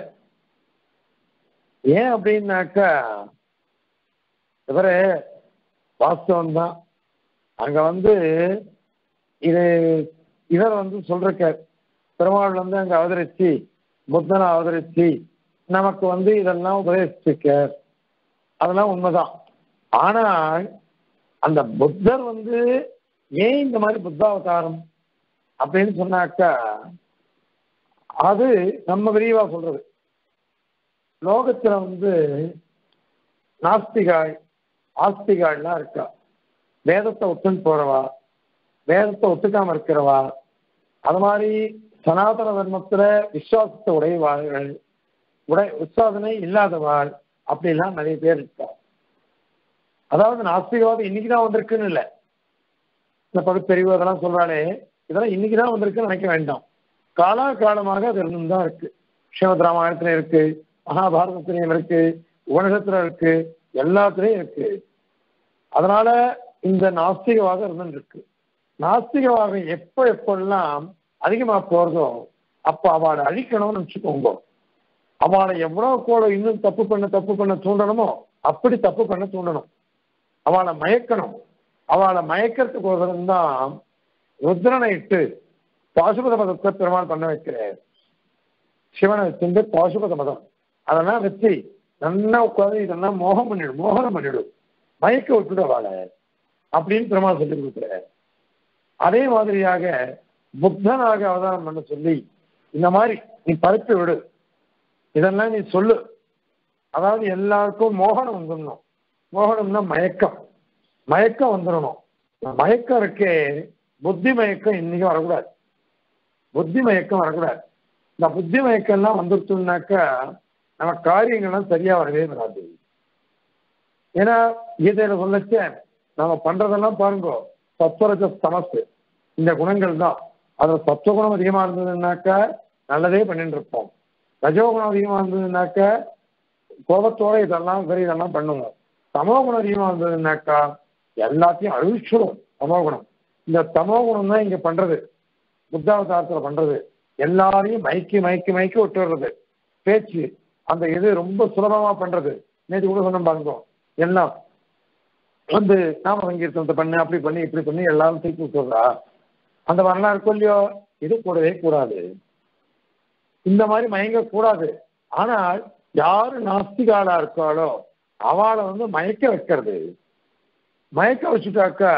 ஏன் அப்படின்னாக்கா இவரு வாஸ்தவம் தான் அங்க வந்து இது இவர் வந்து சொல்றக்க பெருமாள் வந்து அங்க அவதரிச்சு புத்தனை அவதரிச்சு நமக்கு வந்து இதெல்லாம் உபதேசிக்க அதெல்லாம் உண்மைதான். ஆனால் அந்த புத்தர் வந்து ஏன் இந்த மாதிரி புத்தாவதாரம் அப்படின்னு சொன்னாக்கா அது நம்ம விரிவா சொல்றது. லோகத்துல வந்து நாஸ்திகாய் ஆஸ்திகாய்லாம் இருக்கா? வேதத்தை ஒத்துன்னு போறவா? வேதத்தை ஒத்துக்காம இருக்கிறவா? அது மாதிரி சனாதன தர்மத்துல விசுவாசத்தை உடையவாள்கள் உடை விசுவாசனை இல்லாதவாள் அப்படிலாம் நிறைய பேர் இருக்கா? அதாவது நாஸ்திகவாதம் இன்னைக்குதான் வந்திருக்குன்னு இல்லை. இந்த பகுத்தறிவு அதெல்லாம் சொல்றாளே இதெல்லாம் இன்னைக்கு தான் வந்திருக்குன்னு நினைக்க வேண்டாம். காலா காலமாக அது இருந்துதான் இருக்கு. ஸ்ரீமத் ராமாயணத்துல இருக்கு மகாபாரதத்திலையும் இருக்கு உபனிஷத்துல இருக்கு எல்லாத்துலயும் இருக்கு. அதனால இந்த நாஸ்திகவாதம் இருந்துட்டு இருக்கு. நாஸ்திகவாதம் எப்ப எப்பெல்லாம் அதிகமா போறதோ அப்ப அவளை அழிக்கணும்னு வச்சுக்கோங்க அவளை எவ்வளவு கூட இன்னும் தப்பு பண்ண தப்பு பண்ண தூண்டணுமோ அப்படி தப்பு பண்ண தூண்டணும். அவளை மயக்கணும். அவளை மயக்கிறதுக்கு ஒரு தான் ருத்ரனை இட்டு பாசுபத மதத்தை பெருமாள் பண்ண வைக்கிறார். சிவனை வச்சிருந்து பாசுபத மதம். அதெல்லாம் வச்சு நல்லா உட்காந்து இதெல்லாம் மோகம் பண்ணிடும் மோகனம் பண்ணிடும் மயக்க விட்டுடு அவளை. அப்படின்னு பெருமாள் சொல்லி கொடுக்குறார். அதே மாதிரியாக புத்தனாக அவதாரம் பண்ண சொல்லி இந்த மாதிரி நீ பரப்பி விடு. இதெல்லாம் நீ சொல்லு. அதாவது எல்லாருக்கும் மோகனம் வந்துடணும். மோகனம்னா மயக்கம். மயக்கம் வந்துடணும் மயக்கம் இருக்கே புத்தி மயக்கம் இன்னைக்கு வரக்கூடாது. புத்தி மயக்கம் வரக்கூடாது. இந்த புத்தி மயக்கம்லாம் வந்துருச்சுனாக்க வந்துருச்சுனாக்கா நம்ம காரியங்கள்லாம் சரியா வரவே வராது. ஏன்னா கீதையில சொல்லச்ச நம்ம பண்றதெல்லாம் பாருங்க சத்வரஜ தமசு இந்த குணங்கள் தான். அதுல சத்துவகுணம் அதிகமா இருந்ததுன்னாக்கா நல்லதே பண்ணிட்டு இருப்போம். ரஜோகுணம் அதிகமா இருந்ததுன்னாக்கா கோபத்தோட இதெல்லாம் சரி இதெல்லாம் பண்ணுவோம். சமோ குணம் அதிகமா இருந்ததுன்னாக்கா எல்லாத்தையும் அழிச்சிடும் தமோகுணம். இந்த தமோகுணம் தான் இங்க பண்றது. புத்தாவதாரத்துல பண்றது. எல்லாரையும் மயக்கி மயக்கி மயக்கி விட்டுறது பேச்சு அந்த இது ரொம்ப சுலபமா பண்றது. நேற்று கூட சொன்ன பாருங்க. எல்லாம் வந்து நாம சங்கீர்த்தனத்தை பண்ணு அப்படி பண்ணி இப்படி பண்ணி எல்லாரும் தூக்கி விட்டுறா அந்த வரலாறு இருக்கும் இல்லையோ இது கூடவே கூடாது. இந்த மாதிரி மயங்க கூடாது. ஆனால் யாரு நாஸ்திகாலா இருக்காளோ அவளை வந்து மயக்க வைக்கிறது. மயக்க வச்சுட்டாக்கா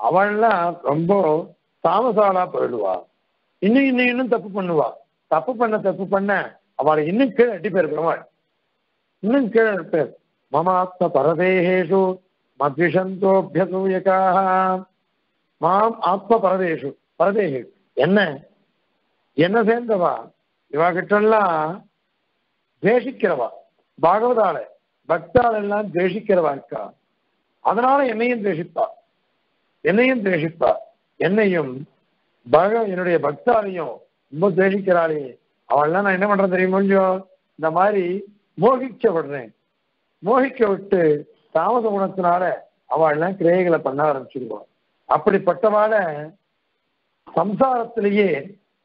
அவள்லாம் ரொம்ப தாமசாலா போயிடுவா. இன்னும் இன்னும் இன்னும் தப்பு பண்ணுவா. தப்பு பண்ண தப்பு பண்ண அவளை இன்னும் கீழே அடி பேர் இன்னும் கீழே இருப்பார் மமாத்ம பரதேகேஷு மத்விஷந்தோபியசூயகாக மாம் ஆத்ம பரதேஷு பரதேகி என்ன? என்ன சேர்ந்தவா? இவா கிட்டெல்லாம் தேசிக்கிறவா பாகவதால பக்தால் எல்லாம் தேசிக்கிறவா இருக்கா அதனால என்னையும் தேசிப்பா என்னையும் தேசிப்பா என்னையும் பக என்னுடைய பக்தாலையும் ரொம்ப தேசிக்கிறாளே அவள்லாம் நான் என்ன பண்றேன் தெரியுமோ கொஞ்சம் இந்த மாதிரி மோகிக்க விடுறேன் மோகிக்க விட்டு தாமச குணத்தினால அவள்லாம் கிரேகளை பண்ண ஆரம்பிச்சிருவாள் அப்படிப்பட்டவாள சம்சாரத்திலேயே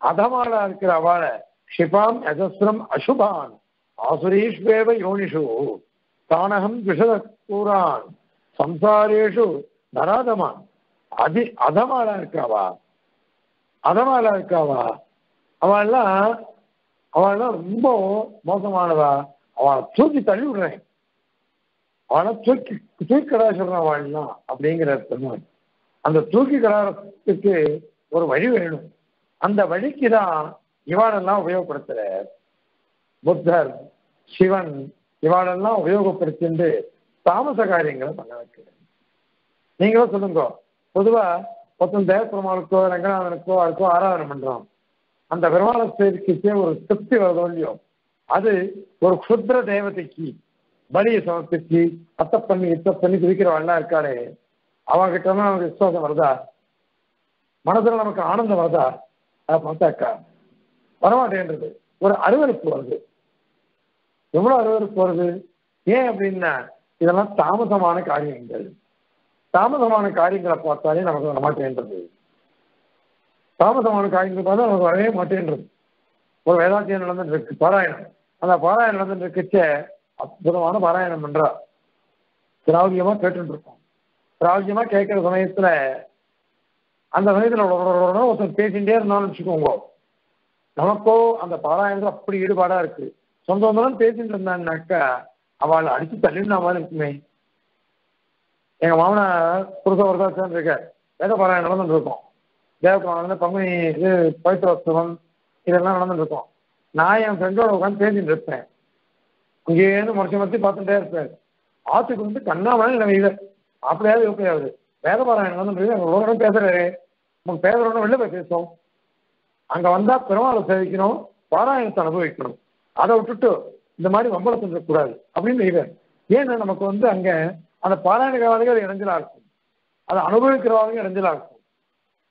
அதமாளா இருக்கிற அவளை க்ஷிபாம் யசஸ்ரம் அசுபான். ஆசுரீஷ்வேவ யோனிஷு. தானகம் விஷத கூறான் சம்சாரேஷு நராதமா. அதி அதமாலா இருக்காவா? அதமாலா இருக்காவா? அவள்லாம் அவள்லாம் ரொம்ப மோசமானவா அவளை தூக்கி தள்ளி விடுறேன். அவளை தூக்கி தூக்கி கடா சொல்றான் அவள்லாம் அப்படிங்கிற பெருமாள் அந்த தூக்கி கடாரத்துக்கு ஒரு வழி வேணும். அந்த வழிக்கு தான் இவாளெல்லாம் உபயோகப்படுத்துற புத்தர் சிவன் இவாளெல்லாம் உபயோகப்படுத்திட்டு தாமச காரியங்களை பண்ண வைக்கிறேன். நீங்களும் சொல்லுங்க. பொதுவா ஒருத்தன் தேவ பெருமாளுக்கோ ரங்கநாதனுக்கோ அதுக்கோ ஆராதனை பண்றோம். அந்த பெருமாளை சேர்க்கைக்கே ஒரு திருப்தி வருதோ இல்லையோ? அது ஒரு க்ஷுத்ர தேவதைக்கு பலியை சமர்ப்பிச்சு அத்தை பண்ணி இத்த பண்ணி குதிக்கிறவெல்லாம் இருக்காளே. அவகிட்ட நமக்கு விசுவாசம் வருதா? மனசுல நமக்கு ஆனந்தம் வருதா? அதை பார்த்தாக்கா வரமாட்டேன்றது. ஒரு அருவறுப்பு வருது. எவ்வளவு அருவறுப்பு வருது? ஏன் அப்படின்னா இதெல்லாம் தாமதமான காரியங்கள். தாமதமான காரியங்களை பார்த்தாலே நமக்கு வரமாட்டேன்றது தாமதமான காரியங்கள் பார்த்தா நமக்கு வரவே மாட்டேன்றது. ஒரு வேதாத்தியம் நடந்துட்டு இருக்கு பாராயணம். அந்த பாராயணம் நடந்துட்டு இருக்குச்ச அற்புதமான பாராயணம் பண்றா. திராவியமா கேட்டுட்டு இருக்கோம் திராவியமா கேட்கிற சமயத்துல அந்த சமயத்துல ஒருத்தன் பேசிட்டே இருந்தாலும் வச்சுக்கோங்க. நமக்கோ அந்த பாராயணத்துல அப்படி ஈடுபாடா இருக்கு. சொந்த சொந்தம் பேசிட்டு இருந்தான்னாக்கா அவளை அடிச்சு தள்ளின்னு அவள் இருக்குமே. எங்க மாமனா புருஷ வரதாச்சான் இருக்க வேத பாராயணம் நடந்துட்டு இருக்கோம். தேவபாராயணம் பங்குனி இது பவித்ரோத்சவம் இதெல்லாம் நடந்துட்டு இருக்கோம். நான் என் ஃப்ரெண்டோட உட்காந்து பேசிட்டு இருப்பேன். இங்கேருந்து முடிச்சு முடிச்சு பார்த்துட்டே இருப்பேன். ஆத்துக்கு வந்து கண்ணாமலை நம்ம இது. அப்படியாவது கிடையாது வேத பாராயணம் நடந்துட்டு அங்கே ஒரு இடம் பேசுறாரு. நமக்கு பேசுறோம்னா வெளில போய் பேசுவோம். அங்க வந்தா பெருமாளை சேவிக்கணும் பாராயணத்தை அனுபவிக்கணும். அதை விட்டுட்டு இந்த மாதிரி வம்பளம் செஞ்சிடக்கூடாது அப்படின்னு இவர் ஏன்னா நமக்கு வந்து அங்க அந்த பாராயணகாரர்கள் அது இடைஞ்சலா இருக்கும். அதை அனுபவிக்கிறவங்க இடைஞ்சலா இருக்கும்.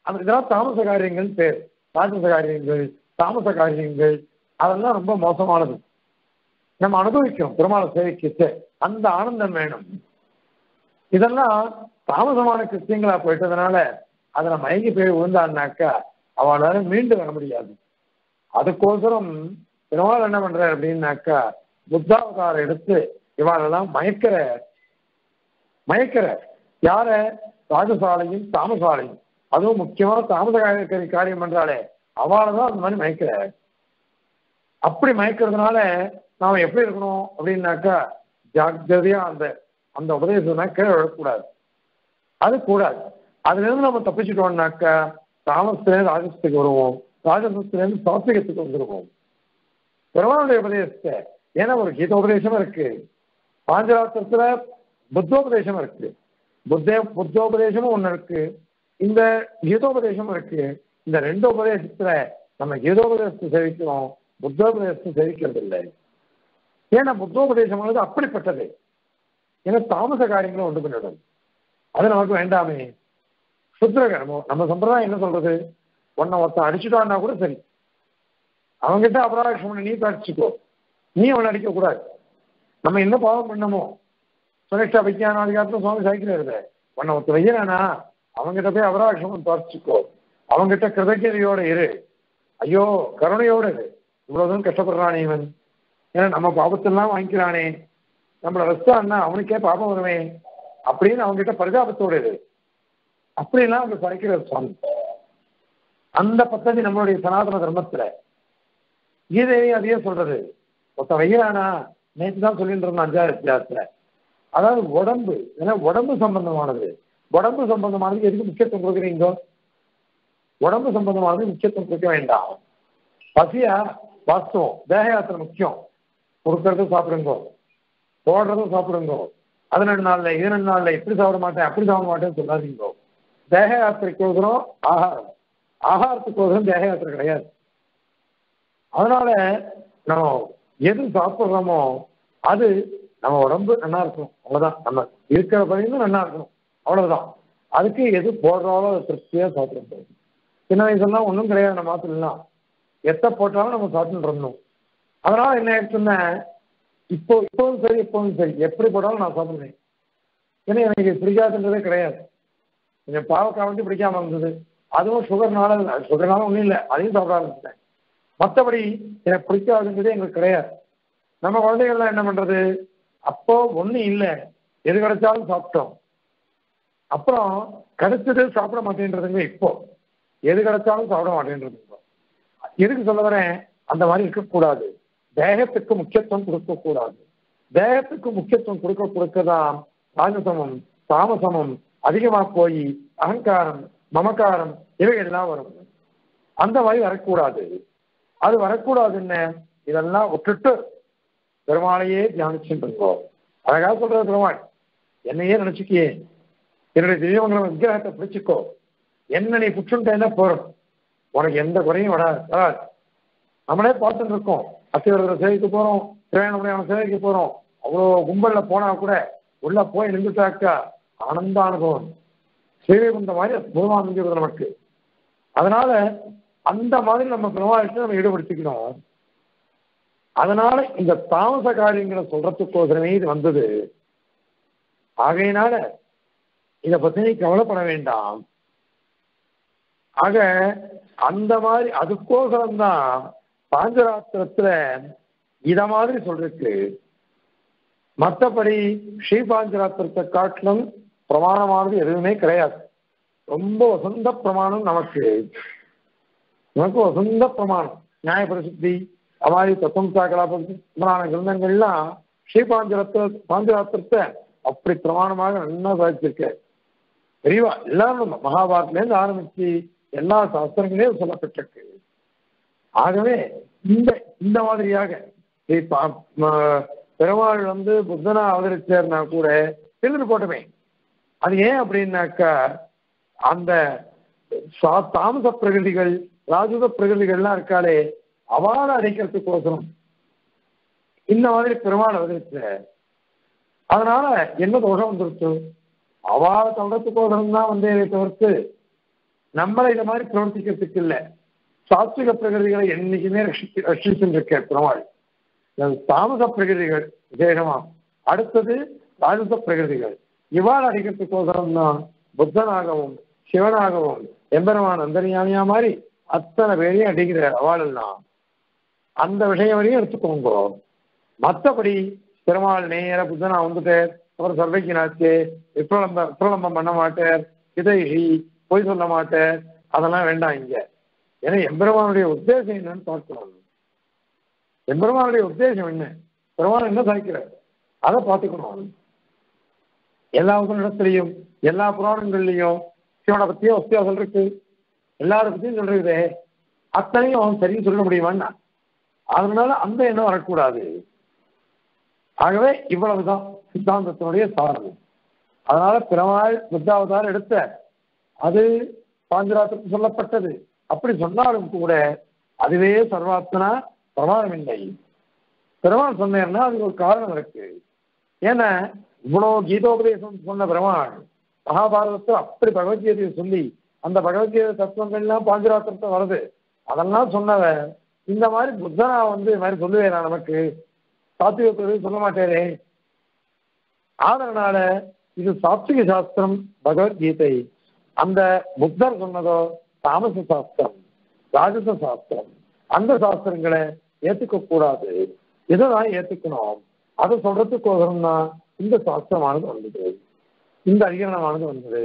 அந்த இதெல்லாம் தாமச காரியங்கள் பேர். ராஜச காரியங்கள் தாமச காரியங்கள் அதெல்லாம் ரொம்ப மோசமானது. நம்ம அனுபவிக்கணும் பெருமாளை சேவைக்கு அந்த ஆனந்தம் வேணும். இதெல்லாம் தாமசமான கிருத்தியங்களா போயிட்டதுனால அதில் மயங்கி போய் விழுந்தான்னாக்கா அவளால மீண்டு வர முடியாது. அதுக்கோசரம் பெருமாள் என்ன பண்ற அப்படின்னாக்கா புத்தாவதாரம் எடுத்து இவாளெல்லாம் மயக்கிற மயக்கிற யார? ராஜசாலையும் தாமசாலையும். அதுவும் முக்கியமா தாமச காரியம் பண்றாளே. அவளை தான் அந்த மாதிரி மயக்கிற அப்படி மயக்கிறதுனால நாம எப்படி இருக்கணும் அப்படின்னாக்கா ஜாக்கிரதையா அந்த அந்த உபதேசம்னா கீழே விழக்கூடாது. அது கூடாது. அதுல இருந்து நம்ம தப்பிச்சுட்டோம்னாக்கா தாமசத்திலேருந்து ராஜசத்துக்கு வருவோம். ராஜசத்திலேருந்து சாத்விகத்துக்கு வந்துருவோம். பெருமானுடைய உபதேசத்தை. ஏன்னா ஒரு கீதோபதேசம் இருக்கு. பாஞ்சராத்திரத்துல புத்தோபதேசம் இருக்கு. புத்தே புத்தோபதேசமும் ஒண்ணு இருக்கு. இந்த கீதோபதேசம் இருக்கு. இந்த ரெண்டு உபதேசத்துல நம்ம கீதோபதேசத்தை சேவிக்கிறோம் புத்தோபதேசத்தை சேவிக்கிறது இல்லை. ஏன்னா புத்தோபதேசமானது அப்படிப்பட்டது. ஏன்னா தாமச காரியங்களும் உண்டு பண்ணிடும் அது நமக்கு வேண்டாமே. சுத்திரகரமோ நம்ம சம்பிரதாயம் என்ன சொல்றது? ஒன்ன ஒருத்தன் அடிச்சுட்டான்னா கூட சரி. அவன்கிட்ட அபராதம் நீ அடிச்சுக்கோ நீ அவனை அடிக்க கூடாது. நம்ம என்ன பாவம் பண்ணமோ? சுரேஷ்டா விஜயான அதிகாரத்தில் சுவாமி சாய்க்கிறாரு உன்னை ஒருத்தர் வைக்கிறானா? அவங்ககிட்ட போய் அபராதம் துவச்சிக்கோ அவங்கிட்ட கிருதஜதையோட இரு. ஐயோ கருணையோட இரு. இவ்வளவுதான் கஷ்டப்படுறானே இவன். ஏன்னா நம்ம பாபத்தெல்லாம் வாங்கிக்கிறானே. நம்மளை வச்சான்னா அவனுக்கே பாபம் வருமே. அப்படின்னு அவங்ககிட்ட பரிதாபத்தோட இரு. அப்படிலாம் அவங்க சாய்க்கிறார் சுவாமி. அந்த பத்ததி நம்மளுடைய சனாதன தர்மத்துல. கீதையை அதையே சொல்றது. ஒத்த வைகிறானா நேற்று தான் சொல்லிட்டு இருந்தோம் அஞ்சாவது அதாவது உடம்பு ஏன்னா உடம்பு சம்பந்தமானது. உடம்பு சம்பந்தமானது எதுக்கு முக்கியத்துவம் கொடுக்குறீங்க உடம்பு சம்பந்தமானது முக்கியத்துவம் கொடுக்க வேண்டாம். பசியா? வாஸ்தவம் தேக யாத்திரை முக்கியம். கொடுக்கறதும் சாப்பிடுங்க. போடுறதும் சாப்பிடுங்க. அது ரெண்டு நாள்ல இது ரெண்டு நாள்ல இப்படி சாப்பிட மாட்டேன் அப்படி சாப்பிட மாட்டேன்னு சொல்லாதீங்க. தேக யாத்திரைக்கு ஆகாரம். ஆகாரத்துக்கு தேக யாத்திரை கிடையாது. அதனால நம்ம எது சாப்பிட்றோமோ அது நம்ம உடம்பு நல்லா இருக்கணும் அவ்வளவுதான். நம்ம இருக்கிற பணியும் நல்லா இருக்கணும் அவ்வளவுதான். அதுக்கு எது போடுறாலும் அதை சாப்பிட சாப்பிடணும். சின்ன வயசுலாம் ஒன்றும் கிடையாது. நம்ம மாத்திரலாம். எத்த போட்டாலும் நம்ம சாப்பிட்டு இருந்தோம். அதனால என்ன ஆயிடுச்சுன்னா இப்போ இப்போவும் சரி இப்போவும் சரி. எப்படி போட்டாலும் நான் சாப்பிடுவேன். ஏன்னா எனக்கு பிடிக்காதுன்றதே கிடையாது. கொஞ்சம் பாவக்காய் வந்து பிடிக்காம இருந்தது. அதுவும் சுகர்னால சுகர்னால ஒன்றும் இல்லை. அதையும் சாப்பிட ஆரம்பிச்சிட்டேன். மற்றபடி எனக்கு பிடிக்காதுங்கிறதே எங்களுக்கு கிடையாது. நம்ம குழந்தைகள்லாம் என்ன பண்றது? அப்போ ஒன்றும் இல்லை. எது கிடைச்சாலும் சாப்பிட்டோம். அப்புறம் கிடைச்சது சாப்பிட மாட்டேன்றதுங்க இப்போ. எது கிடைச்சாலும் சாப்பிட மாட்டேன்றதுங்க எதுக்கு சொல்ல வரேன்? அந்த மாதிரி இருக்கக்கூடாது. தேகத்துக்கு முக்கியத்துவம் கொடுக்கக்கூடாது. தேகத்துக்கு முக்கியத்துவம் கொடுக்க கொடுக்கதான் ராஜசமம் தாமசமம் அதிகமா போய் அகங்காரம் மமக்காரம் இவைகள்லாம் வரும். அந்த மாதிரி வரக்கூடாது. அது வரக்கூடாது என்ன இதெல்லாம் விட்டுட்டு பெருமாளையே தியானிச்சுட்டு அழகாக அழகா சொல்றது பெருமாள். என்னையே நினைச்சுக்கியே. என்னுடைய தெய்வங்களை விக்கிரகத்தை பிடிச்சிக்கோ. என்ன நீ புற்றுண்டேன்னா போறோம்? உனக்கு எந்த குறையும் வராது. வராது. நம்மளே பார்த்துட்டு இருக்கோம். அத்திவரதரை சேவைக்கு போறோம். திரையணமுடையான சேவைக்கு போறோம். அவ்வளோ கும்பல்ல போனா கூட உள்ள போய் நின்றுட்டாக்கா ஆனந்த அனுபவம். சேவை வந்த மாதிரி அற்புதமா அமைஞ்சிருது நமக்கு. அதனால அந்த மாதிரி நம்ம பெருமாளுக்கு நம்ம ஈடுபடுத்திக்கணும். அதனால இந்த தாமச காரியங்களை சொல்றதுக்கோசரமே இது வந்தது. ஆகையினால இத பத்தி நீ கவலைப்பட வேண்டாம். ஆக அந்த மாதிரி அதுக்கோசரம் தான் பாஞ்சராத்திரத்துல இத மாதிரி சொல்றதுக்கு. மற்றபடி ஸ்ரீபாஞ்சராத்திரத்தை காட்டிலும் பிரமாணமானது எதுவுமே கிடையாது. ரொம்ப வசந்த பிரமாணம் நமக்கு. நமக்கு வசந்த பிரமாணம். நியாய பிரசித்தி அமாரி தத்துவம் சாக்கலாபதி பிரமாண கிரந்தங்கள்லாம் ஸ்ரீபாஞ்சரத்தை பாஞ்சராத்திரத்தை அப்படி பிரமாணமாக நல்லா சாதிச்சிருக்க. தெரியவா எல்லாரும் மகாபாரத்திலேருந்து ஆரம்பிச்சு எல்லா சாஸ்திரங்களையும் சொல்லப்பட்டிருக்கு. ஆகவே இந்த இந்த மாதிரியாக பெருமாள் வந்து புத்தனா அவதரிச்சார்னா கூட எழுந்து போட்டமே. அது ஏன் அப்படின்னாக்கா அந்த தாமச பிரகதிகள் ராஜூத பிரகிருதிகள்லாம் இருக்காளே அவாளை அடைக்கிறதுக்கோசரம். இந்த மாதிரி பெருமாள் அவதரிச்ச அதனால என்ன தோஷம் வந்துருச்சு? அவாளை சொல்றதுக்கோசரம் தான் வந்து தவிர்த்து நம்மளை இந்த மாதிரி பிரவர்த்திக்கிறதுக்கு இல்லை. சாத்விக பிரகிருதிகளை என்னைக்குமே ரஷிச்சு ரஷிச்சுருக்க பெருமாள். தாமச பிரகிருதிகள் விசேஷமா. அடுத்தது ராஜச பிரகிருதிகள். இவாள் அடிக்கிறதுக்கோசரம் தான் புத்தனாகவும் சிவனாகவும் எம்பெருமான் அந்தரியானியா மாதிரி அத்தனை பேரையும் அடிக்கிற அவாளெல்லாம் அந்த விஷயம் வரையும் எடுத்துக்கோங்க. மற்றபடி பெருமாள் நேர புத்தனா வந்துட்டு அவர் சர்வைக்கினாச்சு விப்ரலம்ப விப்ரலம்பம் பண்ண மாட்டார். இதழி பொய் சொல்ல மாட்டார். அதெல்லாம் வேண்டாம் இங்க. ஏன்னா எம்பெருமானுடைய உத்தேசம் என்னன்னு பார்க்கணும். எம்பெருமானுடைய உத்தேசம் என்ன? பெருமான் என்ன சாய்க்கிறார்? அதை பார்த்துக்கணும். எல்லா இடத்துலையும் எல்லா புராணங்கள்லையும் சிவனை பத்தியும் வித்தியாசம் இருக்கு. எல்லார பற்றியும் சொல்றது அத்தனையும் அவன் சரின்னு சொல்ல முடியுமான்னா? அதனால அந்த எண்ணம் வரக்கூடாது. ஆகவே இவ்வளவுதான் சித்தாந்தத்தினுடைய சாரம். அதனால பிரமாள் புத்தாவதாரம் எடுத்த அது பாஞ்சராத்திற்கு சொல்லப்பட்டது. அப்படி சொன்னாலும் கூட அதுவே சர்வாத்மனா பிரமாணம் இல்லை பெருமாள் சொன்னேன்னா அதுக்கு ஒரு காரணம் இருக்கு. ஏன்னா இவ்வளவு கீதோபதேசம் சொன்ன பெருமாள் மகாபாரதத்தில் அப்படி பகவத்கீதையை சொல்லி அந்த பகவத்கீதை தத்துவங்கள்லாம் பாஞ்சராத்திரத்தை வருது. அதெல்லாம் சொன்னவன் இந்த மாதிரி புத்தனா வந்து இது மாதிரி சொல்லுவேன் நமக்கு? சாத்விக சொல்ல மாட்டேனே ஆதரனால இது சாத்விக சாஸ்திரம் பகவத்கீதை. அந்த புத்தர் சொன்னதோ தாமச சாஸ்திரம் ராஜச சாஸ்திரம் அந்த சாஸ்திரங்களை ஏத்துக்க கூடாது இதைதான் ஏத்துக்கணும். அதை சொல்றதுக்கோசரம் தான் இந்த சாஸ்திரமானது வந்தது. இந்த அதிகரணமானது வந்தது.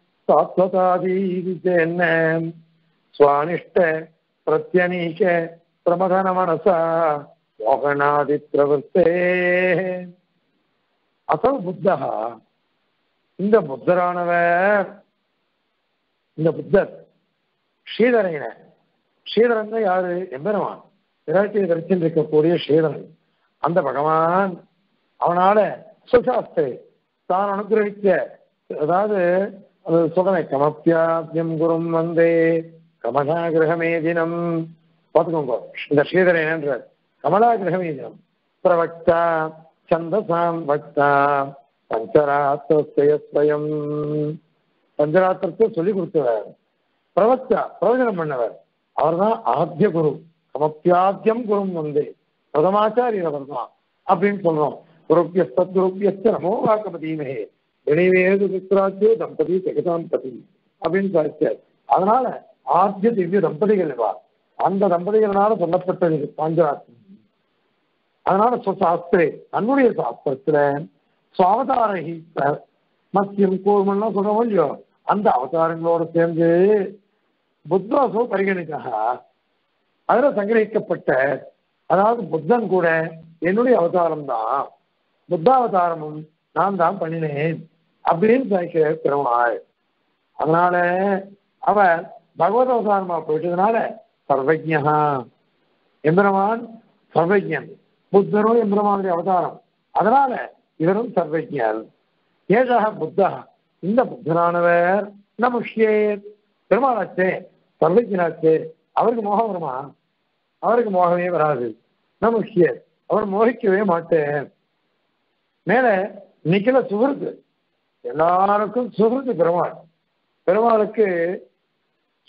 ಸಾತ್ವಸಾಧೀವಿದ್ಯೆಯನ್ನ ಸ್ವಾನಿಷ್ಠ ಪ್ರತ್ಯನೀಕ ಪ್ರಮಥನ ಮನಸ ಮೋಹಣಾದಿ ಪ್ರವೃತ್ತೇ அசல் புத்தா இந்த புத்தரானவர் இந்த புத்தர் ஸ்ரீதரன. ஸ்ரீதரன் தான் யாரு? எம்பெருமான். விராட்டியை தரிசனம் இருக்கக்கூடிய ஸ்ரீதரன். அந்த பகவான் அவனால சுசாஸ்திரி தான் அனுகிரகிக்க அதாவது அது சொல்றேன் கமப்பியாத்தியம் குரும் வந்தே கமலா கிரகமே தினம். பார்த்துக்கோங்க இந்த ஸ்ரீதரன் கமலா கிரகமே தினம். பிரவக்தா சந்தசாம் பக்தா பஞ்சராத்திரஸ்வயம் பஞ்சராத்திரத்தை சொல்லி கொடுத்தவர். பிரவக்தா பிரவச்சனம் பண்ணவர். அவர்தான் ஆத்திய குரு. சமப்பியாத்தியம் குரும் வந்தே. பிரதமாச்சாரியர் அவர் தான் அப்படின்னு சொல்றோம். குருப்பிய சத்குருப்பியஸ்த நமோ வாக்கப்பதீமே இணைவேது விக்ராஜ்யோ தம்பதி ஜெகதாம் பதி அப்படின்னு சாதிச்சார் அதனால ஆர்ஜ திவ்ய தம்பதிகள் இவா அந்த தம்பதிகளால சொல்லப்பட்டது இது பாஞ்சராத்திரம் அதனால சாஸ்திரே தன்னுடைய சாஸ்திரத்துல சுவாவதாரகி மத்தியம் கூர்மன்லாம் சொல்றோம் இல்லையோ அந்த அவதாரங்களோட சேர்ந்து புத்தாசோ பரிகணிக்காக அதில் சங்கிரகிக்கப்பட்ட அதாவது புத்தன் கூட என்னுடைய அவதாரம் தான் புத்தாவதாரமும் நான் தான் பண்ணினேன் அப்படின்னு சாய்க்கிற பெருமாள். அதனால அவர் பகவத் அவதாரமா போயிட்டதுனால சர்வஜா எம்பெருமான் சர்வஜன் புத்தரும் எம்பெருமானுடைய அவதாரம். அதனால இவரும் சர்வஜர் ஏதாக புத்தா இந்த புத்தனானவர் நமஷே பெருமாளாச்சே சர்வஜனாச்சே அவருக்கு மோகம் வருமா? அவருக்கு மோகமே வராது. நமஷே அவர் மோகிக்கவே மாட்டேன். மேல நிக்கல சுகிருத்து எல்லாருக்கும் சுகிருத்து பெருமாள். பெருமாளுக்கு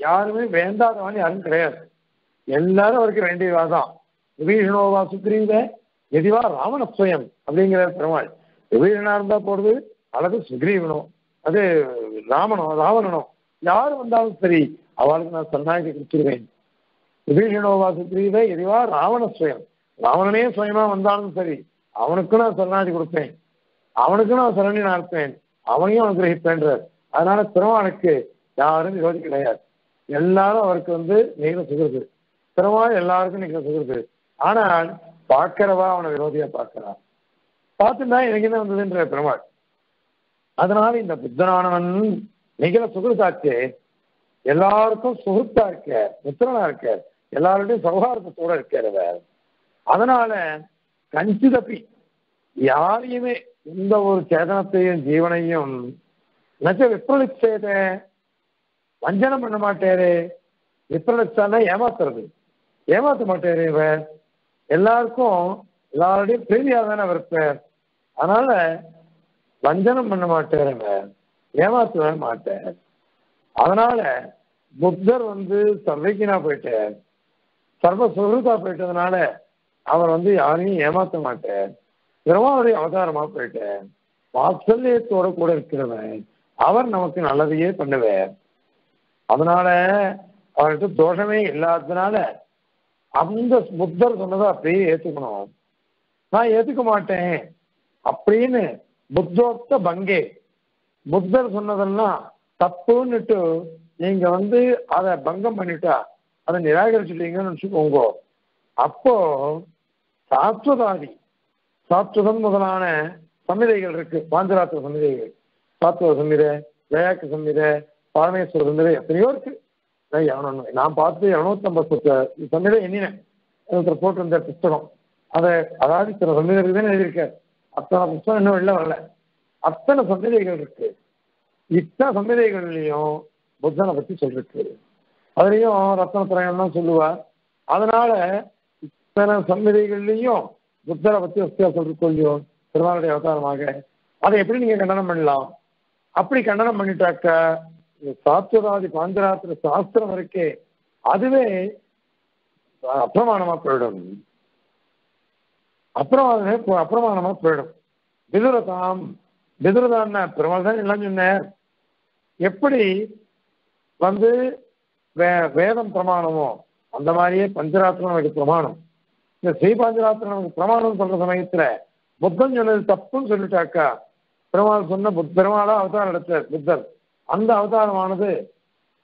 யாருமே வேண்டாதவன் யாரும் கிடையாது. எல்லாரும் அவருக்கு வேண்டியவாதான். விபீஷணோவா சுக்ரீவ எதிவா ராவண சுயம் அப்படிங்கிற பெருமாள். விபீஷனா இருந்தா போடுது அல்லது சுக்ரீவனோ அது ராமனோ ராவணனோ யார் வந்தாலும் சரி அவளுக்கு நான் சரணாகி கொடுத்துருவேன். விபீஷணோவா சுக்ரீவ எதிவா ராவண சுயம் ராவணனே சுயமா வந்தாலும் சரி அவனுக்கு நான் சரணாதி கொடுப்பேன். அவனுக்கு நான் சரணி நான் இருப்பேன். அவனையும் அனுகிரகிப்பேன்றார். அதனால பெருமாளுக்கு யாரும் விரோதி கிடையாது. எல்லாரும் அவருக்கு வந்து நீங்க சுகிறது பெருமாள் எல்லாருக்கும் நீங்க சுகிறது ஆனால் பார்க்கிறவா அவனை விரோதியா பார்க்கிறான். பார்த்துட்டா எனக்கு என்ன வந்ததுன்ற பெருமாள் அதனால இந்த புத்தனானவன் நிகழ சுகிருத்தாச்சே எல்லாருக்கும் சுகிருத்தா இருக்க. மித்திரனா இருக்க. எல்லாருடையும் சௌகாரத்தோட இருக்கிறவர். அதனால கஞ்சிதப்பி யாரையுமே எந்த ஒரு சேதனத்தையும் ஜீவனையும் நச்ச விப்ரலிச்சேதே. வஞ்சனம் பண்ண மாட்டேரு. விப்ரலிச்சானா ஏமாத்துறது. ஏமாத்த மாட்டேரு இவர் எல்லாருக்கும் எல்லாருடையும் பிரீதியா தானே இருப்பார் அதனால வஞ்சனம் பண்ண மாட்டார் இவர் ஏமாத்தவே மாட்டேன் அதனால புத்தர் வந்து சர்வைக்கினா போயிட்டார். சர்வ சுகிருதா போயிட்டதுனால அவர் வந்து யாரையும் ஏமாத்த மாட்டார் பிரமாவுடைய அவதாரமா போயிட்டு வாத்சல்யத்தோட கூட இருக்கிறவன் அவர் நமக்கு நல்லதையே பண்ணுவார். அதனால அவர்கிட்ட தோஷமே இல்லாததுனால அந்த புத்தர் சொன்னதை அப்படியே ஏத்துக்கணும். நான் ஏத்துக்க மாட்டேன் அப்படின்னு புத்தோத்த பங்கே புத்தர் சொன்னதெல்லாம் தப்புன்னுட்டு நீங்க வந்து அதை பங்கம் பண்ணிட்டா அதை நிராகரிச்சுட்டீங்கன்னு வச்சுக்கோங்க. அப்போ சாஸ்வதாதி சாஸ்வதம் முதலான சம்மிதைகள் இருக்கு. பாஞ்சராத்திர சம்மிதைகள் சாத்துவ சம்மிதை ஜயாக்கு சம்மிதை பரமேஸ்வர சம்மிதை எத்தனையோ இருக்கு. நான் பார்த்து இருநூத்தம்பது சம்மிதை எண்ணினேன். ஒருத்தர் போட்டிருந்த புத்தகம் அதை அதாவது இத்தனை சம்மிதைகள் தான் எழுதியிருக்காரு. அத்தனை புத்தகம் இன்னும் வெளில வரல. அத்தனை சம்மிதைகள் இருக்கு. இத்தனை சம்மிதைகள்லையும் புத்தனை பத்தி சொல்லிருக்கு. அதுலயும் தான் சொல்லுவார் அதனால இத்தனை சம்மிதைகள்லையும் புத்தரை பத்தி வசதியா சொல்ற கொஞ்சம் பெருமாளுடைய அவதாரமாக. அதை எப்படி நீங்க கண்டனம் பண்ணலாம்? அப்படி கண்டனம் பண்ணிட்டாக்கா இந்த பாஞ்சராத்திர சாஸ்திரம் இருக்கே அதுவே அப்பிரமாணமா போயிடும். அப்புறம் அது அப்பிரமாணமா போயிடும். விதுரதாம் விதுரதான் பெருமாள் தான் எல்லாம் சொன்னார். எப்படி வந்து வே வேதம் பிரமாணமோ அந்த மாதிரியே பஞ்சராத்திரம் நமக்கு பிரமாணம். இந்த ஸ்ரீபாஞ்சராத்திர நமக்கு பிரமாணம் சொல்ற சமயத்துல புத்தன் சொன்னது தப்புன்னு சொல்லிட்டாக்கா பெருமாள் சொன்ன புத் பெருமாளா அவதாரம் எடுத்தார் புத்தர். அந்த அவதாரமானது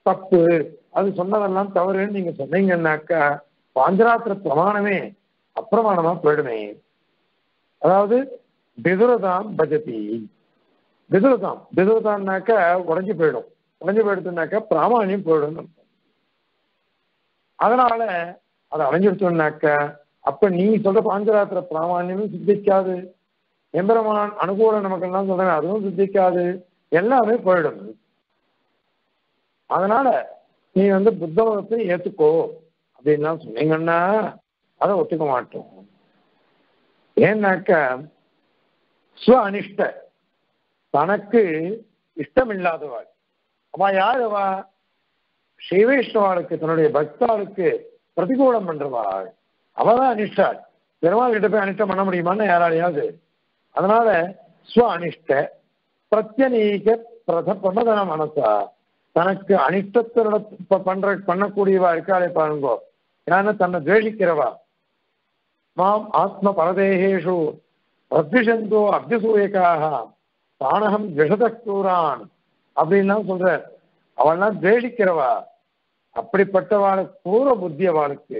தப்பு. அது சொன்னதெல்லாம் தவறுன்னு நீங்க சொன்னீங்கன்னாக்கா பாஞ்சராத்திர பிரமாணமே அப்பிரமாணமா போயிடுமே. அதாவது பிதுரதாம் பஜதி. பிதுரதாம். பிதுரதான்னாக்கா உடஞ்சி போயிடும். உடஞ்சி போயிடுச்சுனாக்கா பிராமணியம் போயிடும் அதனால அதை அடைஞ்சிடுச்சோம்னாக்கா அப்ப நீ சொல்ற பாஞ்சராத்திர பிராமணியமும் சித்திக்காது. எம்பெருமான் அனுகூல நமக்கு எல்லாம் சொல்றேன் அதுவும் சித்திக்காது. எல்லாமே போயிடும். அதனால நீ வந்து புத்த மதத்தை ஏத்துக்கோ அப்படின்லாம் சொன்னீங்கன்னா அதை ஒத்துக்க மாட்டோம். ஏன்னாக்கா ஸ்வ அனிஷ்ட. தனக்கு இஷ்டமில்லாதவாள். அவ யார் அவ? ஸ்ரீவைஷ்ணவாளுக்கு தன்னுடைய பக்தாளுக்கு பிரதிகூலம் பண்றவாள். அவதான் அனிஷ்டாள் பெருமாள் கிட்ட போய் அனிஷ்டம் பண்ண முடியுமான்னு யாராலையாவது. அதனால ஸ்வ அனிஷ்ட பிரத்யநீக பிரத பிரமதன மனசா. தனக்கு அனிஷ்டத்தோட பண்ற பண்ணக்கூடியவா இருக்காளே பாருங்கோ. ஏன்னா தன்னை துவேஷிக்கிறவா மாம் ஆத்ம பரதேகேஷு. பிரத்விஷந்தோ அபியசூயக்காக தானகம் விஷதக்கூரான் அப்படின்லாம் சொல்ற அவள்லாம் துவேஷிக்கிறவா அப்படிப்பட்டவாளுக்கு பூர்வ புத்தி அவளுக்கு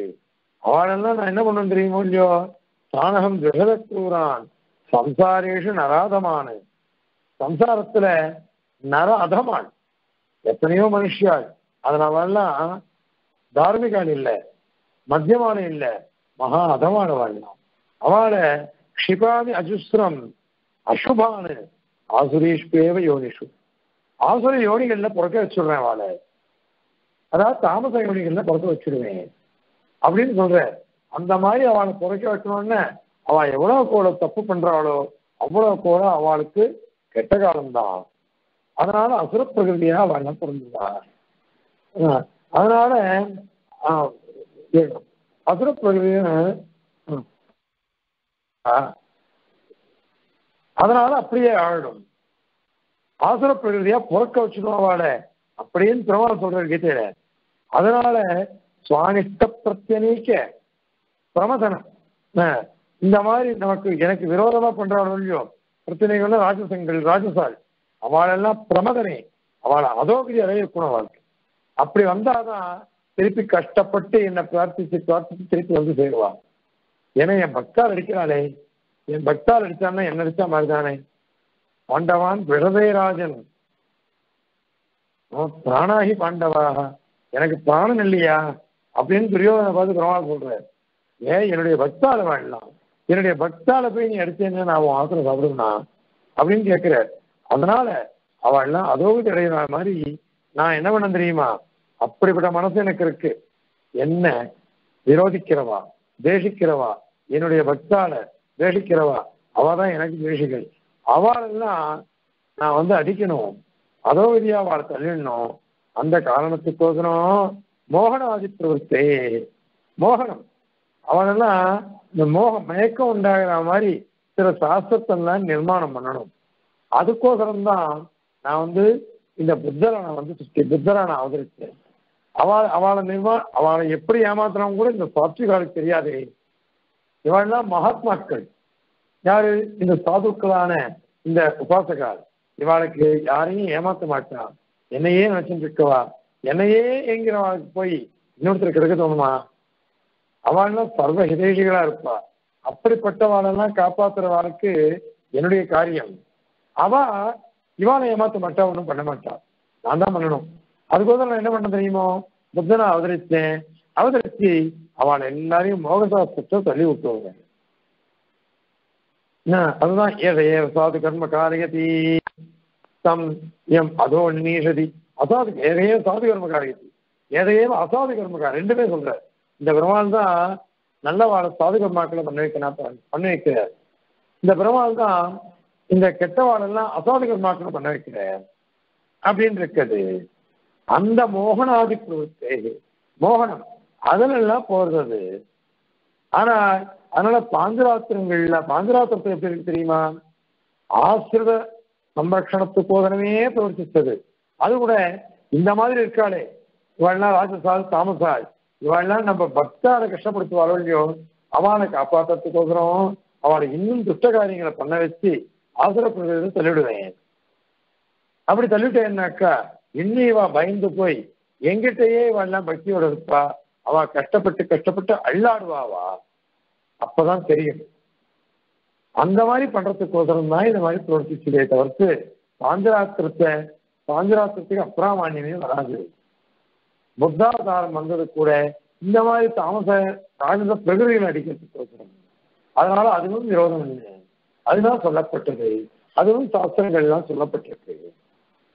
அவனெல்லாம் நான் என்ன பண்ண தெரியுமோ இல்லையோ தானகம் விஷதக்கூரான் சம்சாரேஷு நராதமானு. சம்சாரத்துல நர அதமான். எத்தனையோ மனுஷியாள். அதனாலெல்லாம் தார்மிகாள் இல்லை. மத்தியமான இல்லை. மகா அதமான வாழ்லாம் அவளை க்ஷிபாதி அஜுஸ்ரம் அசுபானு. ஆசுரீஷ்பேவ யோனிஷு. ஆசுர யோனிகள்ல பிறக்க வச்சுடுறேன் அவளை. அதாவது தாமச யோனிகள்ல பிறக்க வச்சிடுவேன் அப்படின்னு சொல்ற அந்த மாதிரி அவளை குறைக்க வைக்கணும்னு அவன் எவ்வளவு கூட தப்பு பண்றாளோ அவ்வளவு கூட அவளுக்கு கெட்ட காலம்தான் அதனால அசுர பிரகிருதியா அவள் என்ன பிறந்தா ஆஹ் அதனால அசுர பிரகிருதிய அதனால அப்படியே ஆயிடும். ஆசுர பிரகிருதியா புறக்க வச்சுக்கணும் அவளை. அப்படின்னு திருமணம் சொல்ற கீதையில. அதனால சுவானிஷ்ட பிரத்யநீக்க பிரமதனம். இந்த மாதிரி நமக்கு எனக்கு விரோதமா பண்றாள் இல்லையோ பிரச்சனைகள்ல ராஜசங்கள் ராஜசால் அவளெல்லாம் பிரமதனே. அவளை அதோகிரி அடையக்கூடும் வாழ்க்கை. அப்படி வந்தாதான் திருப்பி கஷ்டப்பட்டு என்னை பிரார்த்திச்சு பிரார்த்திச்சு திருப்பி வந்து சேருவான் ஏன்னா என் பக்தால் அடிக்கிறாளே. என் பக்தால் அடிச்சான்னா என்ன அடிச்சா மாதிரிதானே பாண்டவான் விரதேராஜன் பிராணாகி பாண்டவாக எனக்கு பிராணன் இல்லையா? அப்படின்னு துரியோதனை பார்த்து பிரமாள் சொல்றாரு. ஏன் என்னுடைய பக்தால வாழலாம்? என்னுடைய பக்தால போய் நீ அடிச்சேன்னு நான் உன் ஆத்திரம் சாப்பிடுவேனா? அப்படின்னு கேட்கிறார். அதனால அவள்லாம் அதோடு அடைகிற மாதிரி நான் என்ன பண்ண தெரியுமா? அப்படிப்பட்ட மனசு எனக்கு இருக்கு. என்ன? விரோதிக்கிறவா? தேசிக்கிறவா என்னுடைய பக்தால தேசிக்கிறவா அவ தான் எனக்கு தேசிகள் அவளெல்லாம் நான் வந்து அடிக்கணும். அதோ விதியா அவளை தள்ளிடணும். அந்த காரணத்துக்கோசரம் மோகனவாதி பிரவருத்தே மோகனம். அவனெல்லாம் இந்த மோகம் மயக்கம் உண்டாகிற மாதிரி சில சாஸ்திரத்தெல்லாம் நிர்மாணம் பண்ணணும். அதுக்கோசரம் தான் நான் வந்து இந்த புத்தரை நான் வந்து சுத்தி புத்தரை நான் அவதரிச்சேன் அவள் அவளை நிர்மா அவளை எப்படி ஏமாத்துறவங்க கூட இந்த சாத்விகாலுக்கு தெரியாதே. இவள்லாம் மகாத்மாக்கள். யாரு? இந்த சாதுக்களான இந்த உபாசகால் இவாளுக்கு யாரையும் ஏமாத்த மாட்டான் என்னையே நினைச்சுட்டு இருக்கவா? என்னையே என்கிறவளுக்கு போய் இன்னொருத்தர் கிடைக்க தோணுமா? அவள்லாம் சர்வ ஹிதேஷிகளா இருப்பா. அப்படிப்பட்டவாளெல்லாம் காப்பாத்துறவாளுக்கு என்னுடைய காரியம். அவ இவாளை ஏமாத்த மாட்டா ஒன்றும் பண்ண மாட்டா. நான் தான் பண்ணணும். அதுக்கோசரம் நான் என்ன பண்ண தெரியுமோ? புத்தனை அவதரித்தேன். அவதரிச்சு அவளை எல்லாரையும் மோகசாஸ்திரத்தை தள்ளி விட்டுருவேன் என்ன, அதுதான் ஏதைய சாது கர்ம காரியதி தம் எம் அதோ நிஷதி. அசாது ஏதைய சாது கர்ம காரியதி ஏதையே அசாது கர்ம ரெண்டுமே சொல்ற இந்த பெருமாள் தான் நல்ல வாழ சாது கர்மாக்களை பண்ண வைக்கணும் பண்ண வைக்கிறார். இந்த பெருமாள் தான் இந்த கெட்ட வாழெல்லாம் அசாது கர்மாக்களை பண்ண வைக்கிறார். அப்படின்னு இருக்குது. அந்த மோகனாதி பிரவృత్తే மோகனம் அதிலெல்லாம் போறது ஆனா அதனால பாஞ்சராத்திரங்கள்ல பாஞ்சராத்திரத்தை எப்படி இருக்கு தெரியுமா? ஆசிரித சம்ரக்ஷணத்துக்கோதனமே பிரவர்த்தித்தது. அது கூட இந்த மாதிரி இருக்காளே. இவள்லாம் ராஜசால் தாமசால் இவள்லாம் நம்ம பக்தாரை கஷ்டப்படுத்துவாளோ இல்லையோ அவனை காப்பாற்றுறதுக்கோசரம் அவளை இன்னும் துஷ்ட காரியங்களை பண்ண வச்சு ஆசிரப்படுறது தள்ளிவிடுவேன். அப்படி தள்ளிவிட்டேன்னாக்கா இன்னும் இவா பயந்து போய் எங்கிட்டயே இவெல்லாம் பக்தியோட இருப்பா? அவ கஷ்டப்பட்டு கஷ்டப்பட்டு அள்ளாடுவாவா? அப்பதான் தெரியும். அந்த மாதிரி பண்றதுக்கோசரம் தான் இந்த மாதிரி பிரவர்த்திச்சதே தவிர்த்து பாஞ்சராத்திரத்தை பாஞ்சராத்திரத்துக்கு அப்ராமான்யமே வராது. புத்தாவதாரம் வந்தது கூட இந்த மாதிரி தாமச ராஜத பிரகிருதிகள் அடிக்கிறதுக்கு அதனால அதுவும் விரோதம் இல்லை. அதுதான் சொல்லப்பட்டது. அதுவும் சாஸ்திரங்கள்லாம் சொல்லப்பட்டிருக்கு.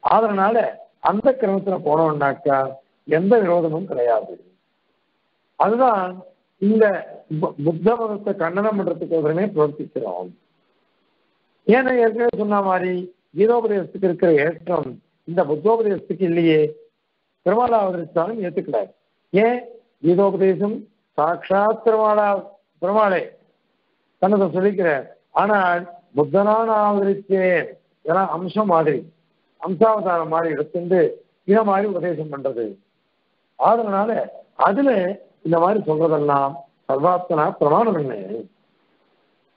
அதனால அந்த கிரமத்துல போனோம்னாக்கா எந்த விரோதமும் கிடையாது. அதுதான் இந்த பு- புத்த மதத்தை கண்டனம் பண்றதுக்கோசரமே பிரவர்த்திக்கிறோம். ஏன்னா ஏற்கனவே சொன்ன மாதிரி கீதோபதேசத்துக்கு இருக்கிற ஏற்றம் இந்த புத்தோபதேசத்துக்கு இல்லையே. பெருமாளா ஏற்றுக்கல ஏன்? கீதோபதேசம் சாட்சாத் பெருமாளா பெருமாளே தன்னதை சொல்லிக்கிறார் ஆனால் புத்தனான ஆதரித்தேன் ஏன்னா அம்சம் மாதிரி அம்சாவதாரம் மாதிரி எடுத்துட்டு இந்த மாதிரி உபதேசம் பண்றது. அதனால அதுல இந்த மாதிரி சொல்றதெல்லாம் சர்வாத்மனா பிரமாணம் என்ன?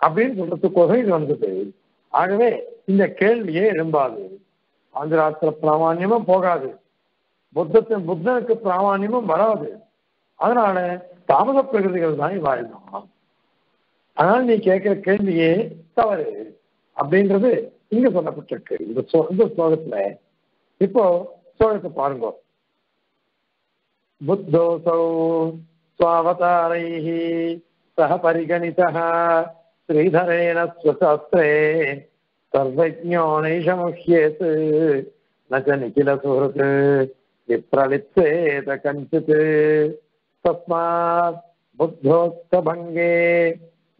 அப்படின்னு சொல்றதுக்கோசம் இது வந்தது. ஆகவே இந்த கேள்வியே எழும்பாது. ஆந்திராத்துல பிராமான்யமும் போகாது. புத்தத்தின் புத்தனுக்கு பிராமான்யமும் வராது. அதனால தாமத பிரகிருதிகள் தான் வாழணும் அதனால நீ கேட்கிற கேள்வியே தவறு அப்படின்றது இங்க சொல்லப்பட்டிருக்கு. இந்த இந்த ஸ்லோகத்துல. இப்போ ஸ்லோகத்தை பாருங்க. புத்தோசௌ சுவாவதாரைஹி சக பரிகணிதா ஸ்ரீதரேண ஸ்வசஸ்திரே सर्वज्ञो नैषमुह्येत् न च निखिलसुहृत् विप्रलिप्सेत कञ्चित्। तस्मात् बुद्धोक्तभङ्गे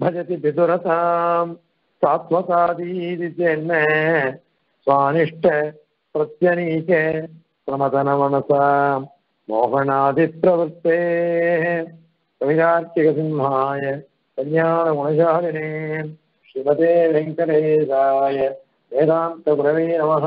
भजति पितुरताम् सात्वतादीति चेन्न स्वानिष्ट श्रीमते वेङ्कटेशाय वेदान्तगुरवे नमः